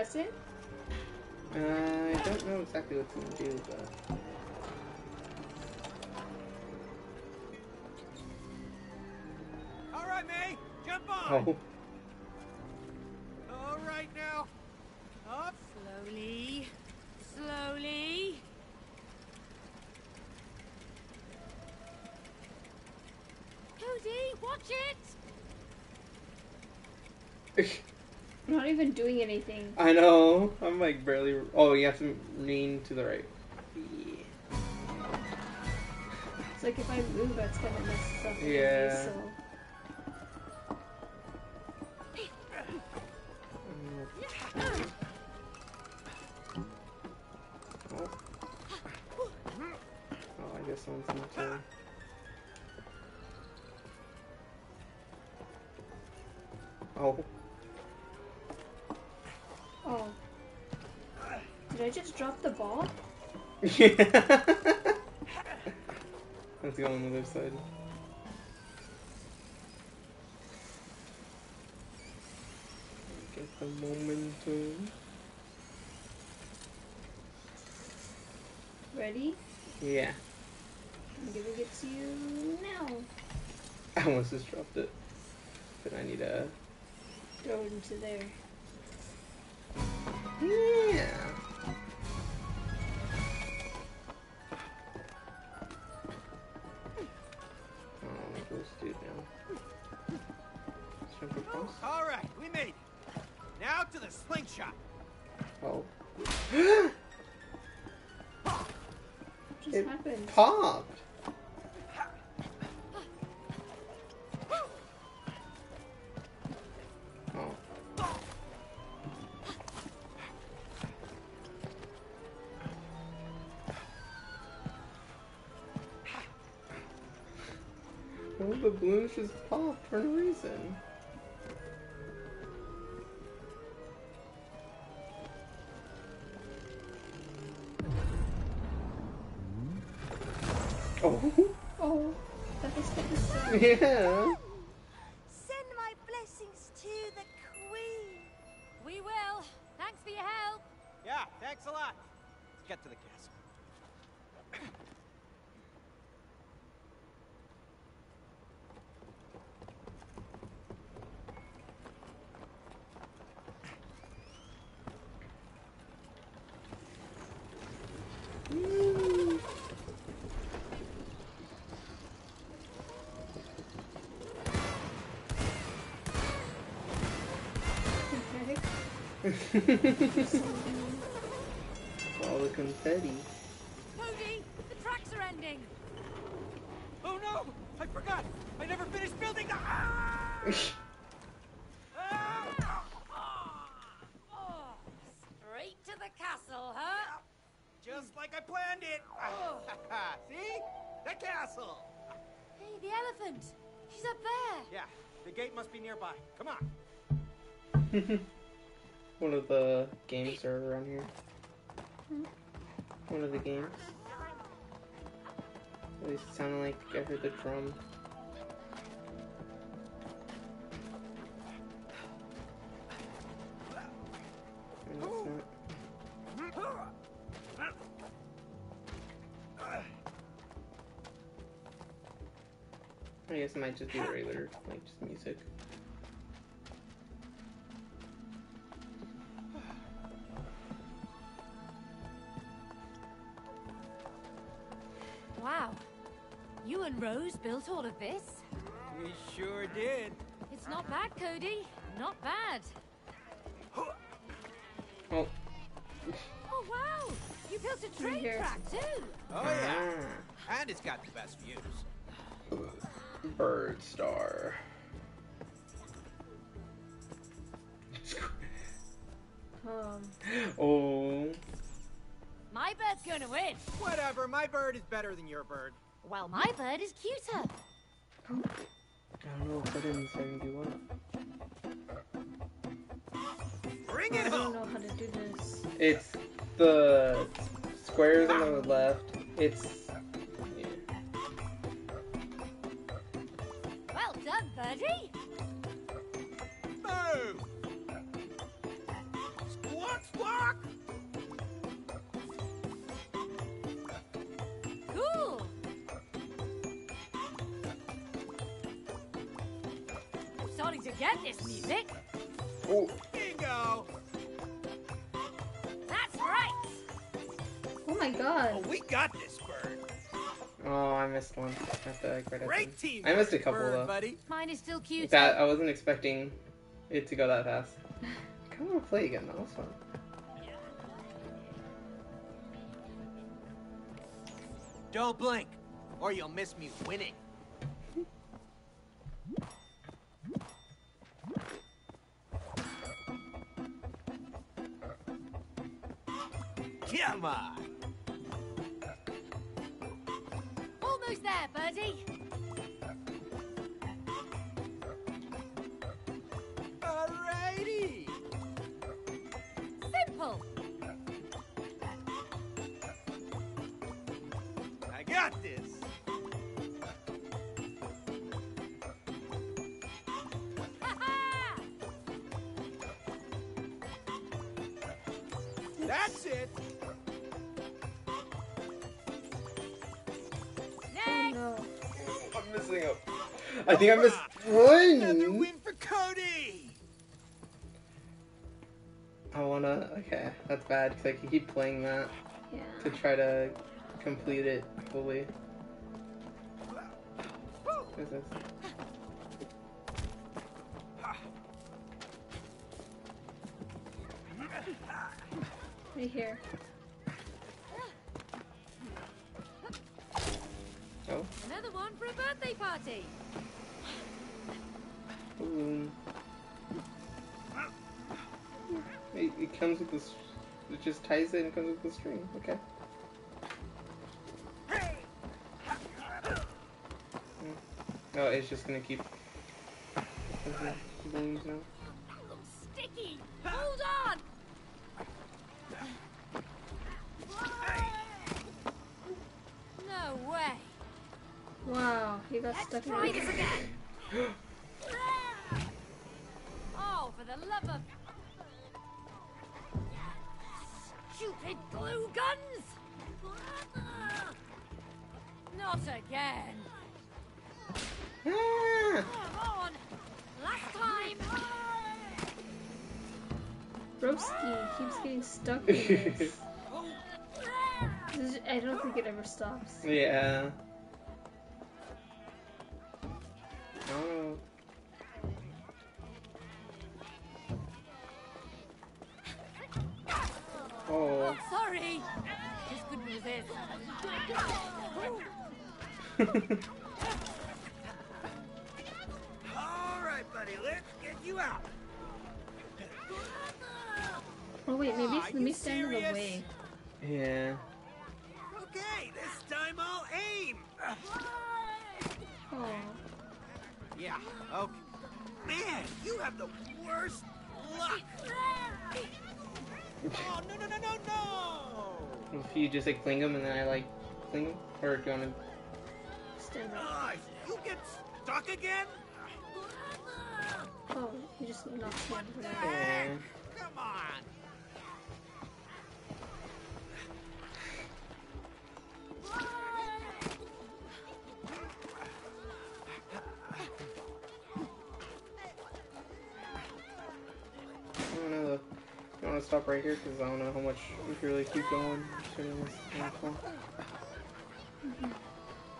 Press it? Uh, I don't know exactly what gonna do, but anything. I know. I'm like barely. Oh, you have to lean to the right. Yeah. It's like if I move, that's gonna mess up. anyway, Yeah. So [LAUGHS] Let's go on the other side. Get the momentum. Ready? Yeah. I'm giving it to you now. I almost just dropped it. But I need a. Throw it into there. Yeah. Oh. Well, the balloons just popped for no reason. Yeah. All the confetti. Cody, the tracks are ending. Oh no! I forgot! I never finished building the. Ah! Ah! [LAUGHS] Oh, straight to the castle, huh? Just like I planned it! [LAUGHS] See? The castle! Hey, the elephant. She's up there. Yeah, the gate must be nearby. Come on. [LAUGHS] One of the games are around here. One of the games. At least it sounded like I heard the drum. I guess it might just be regular, like just music. Rose built all of this? We sure did. It's not bad, Cody. Not bad. Oh, Oh, wow! You built a train here. track, too! Oh yeah. ah, And it's got the best views. bird star. Um, Oh, My bird's gonna win. Whatever, my bird is better than your bird. Well, my bird is cuter. I don't know if buttons I can do what. Bring I don't home. know how to do this. It's the squares on the left. It's missed one. At the, like, right Great team. I missed a couple bird, though. buddy. Mine is still cuter. That I wasn't expecting it to go that fast. I kind of want to play again. That was fun. Don't blink, or you'll miss me winning. Come on. There, birdie. I think I missed one. Another one. win for Cody. I wanna. Okay, that's bad because I can keep playing that Yeah. to try to complete it fully. What is this? Right here. Oh, Another one for a birthday party. Balloon. It, it comes with this. It just ties it and comes with the string. Okay. Mm. Oh, it's just gonna keep. Balloons now. Sticky. Hold on. No way. Wow, he got Let's stuck in try it. this again. [GASPS] [GASPS] [GASPS] for the love of... Stupid glue guns! Not again. Ah! Come on. Last time. Broski keeps getting stuck in this. [LAUGHS] This is- I don't think it ever stops. Yeah. Oh. Oh. Sorry. Just couldn't resist. [LAUGHS] All right, buddy, let's get you out. Oh wait, maybe ah, it's are let me you stand in the way. yeah. Okay, this time I'll aim. Oh, Yeah, okay. Man, you have the worst luck. Oh, no, no, no, no, no. If you just like fling them and then I like fling them, or do you want to? stand up. Ah, you get stuck again? Oh, he just knocked me out of the way. Come on. To stop right here because I don't know how much we can really keep going. this.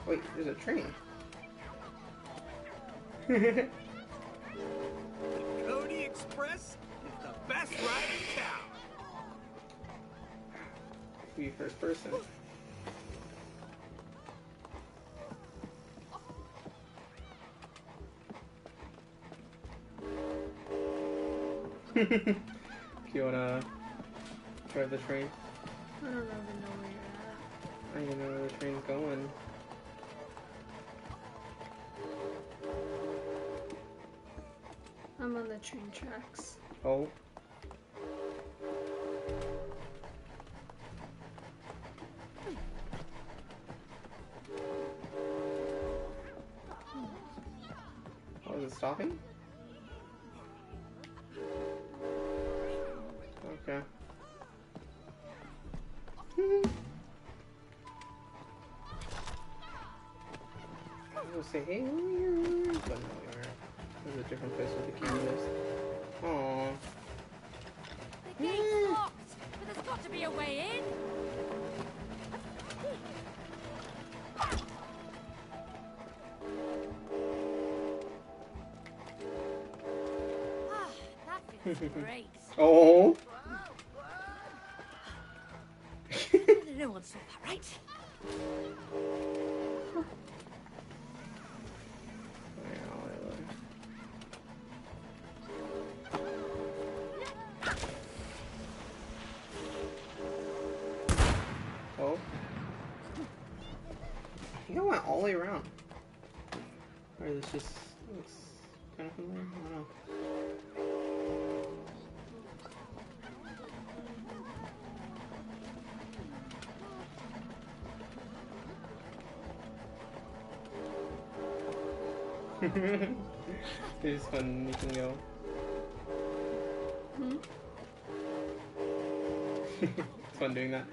Wait, there's a train. [LAUGHS] Cody Express is the best ride in town. Be first person. [LAUGHS] Do you wanna drive the train? I don't even know where you're at. I don't even know where the train's going. I'm on the train tracks. Oh, Will say, hey. But no, we are. There's a different place where the key is. Aww. The gate's locked, but there's got to be a way in. Ah, [LAUGHS] great. Oh. [LAUGHS] no one saw that, right? All the way around. Or this just looks kind of familiar. I don't know. [LAUGHS] fun making go. Hmm? [LAUGHS] it's fun doing that.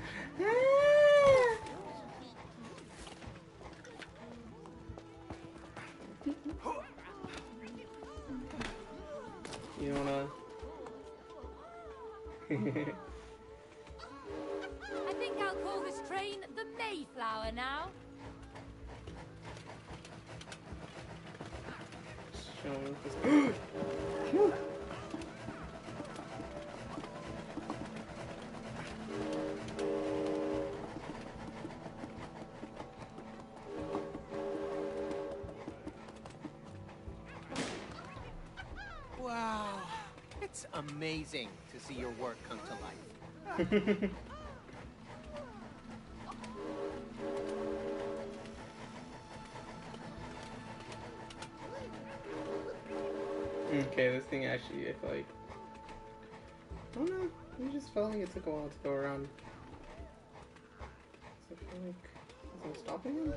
Amazing to see your work come to life. [LAUGHS] Okay, this thing actually, I feel like. I don't know. It just felt like it took a while to go around. So I feel like. Is it stopping him?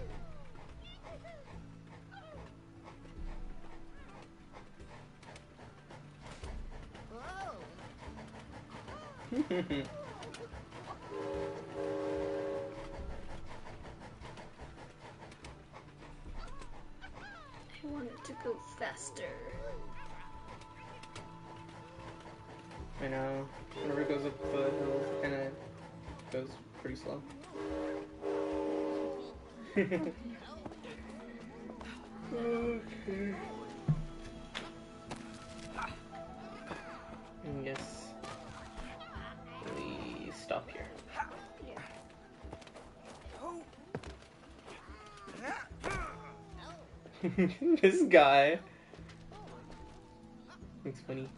I want it to go faster. I know. Whenever it goes up the hill, it kind of goes pretty slow. [LAUGHS] [LAUGHS] [LAUGHS] this guy. It's funny.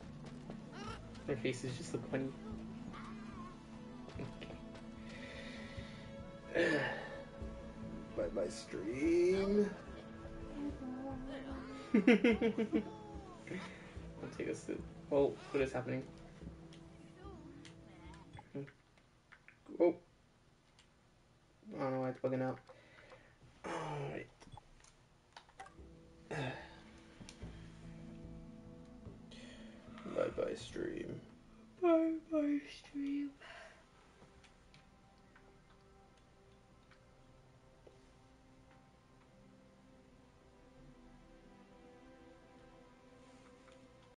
Their faces just look funny. Okay. Bye bye stream. [LAUGHS] I'll take us to. Oh, what is happening? Hmm. Oh. I don't know why it's bugging out. forestry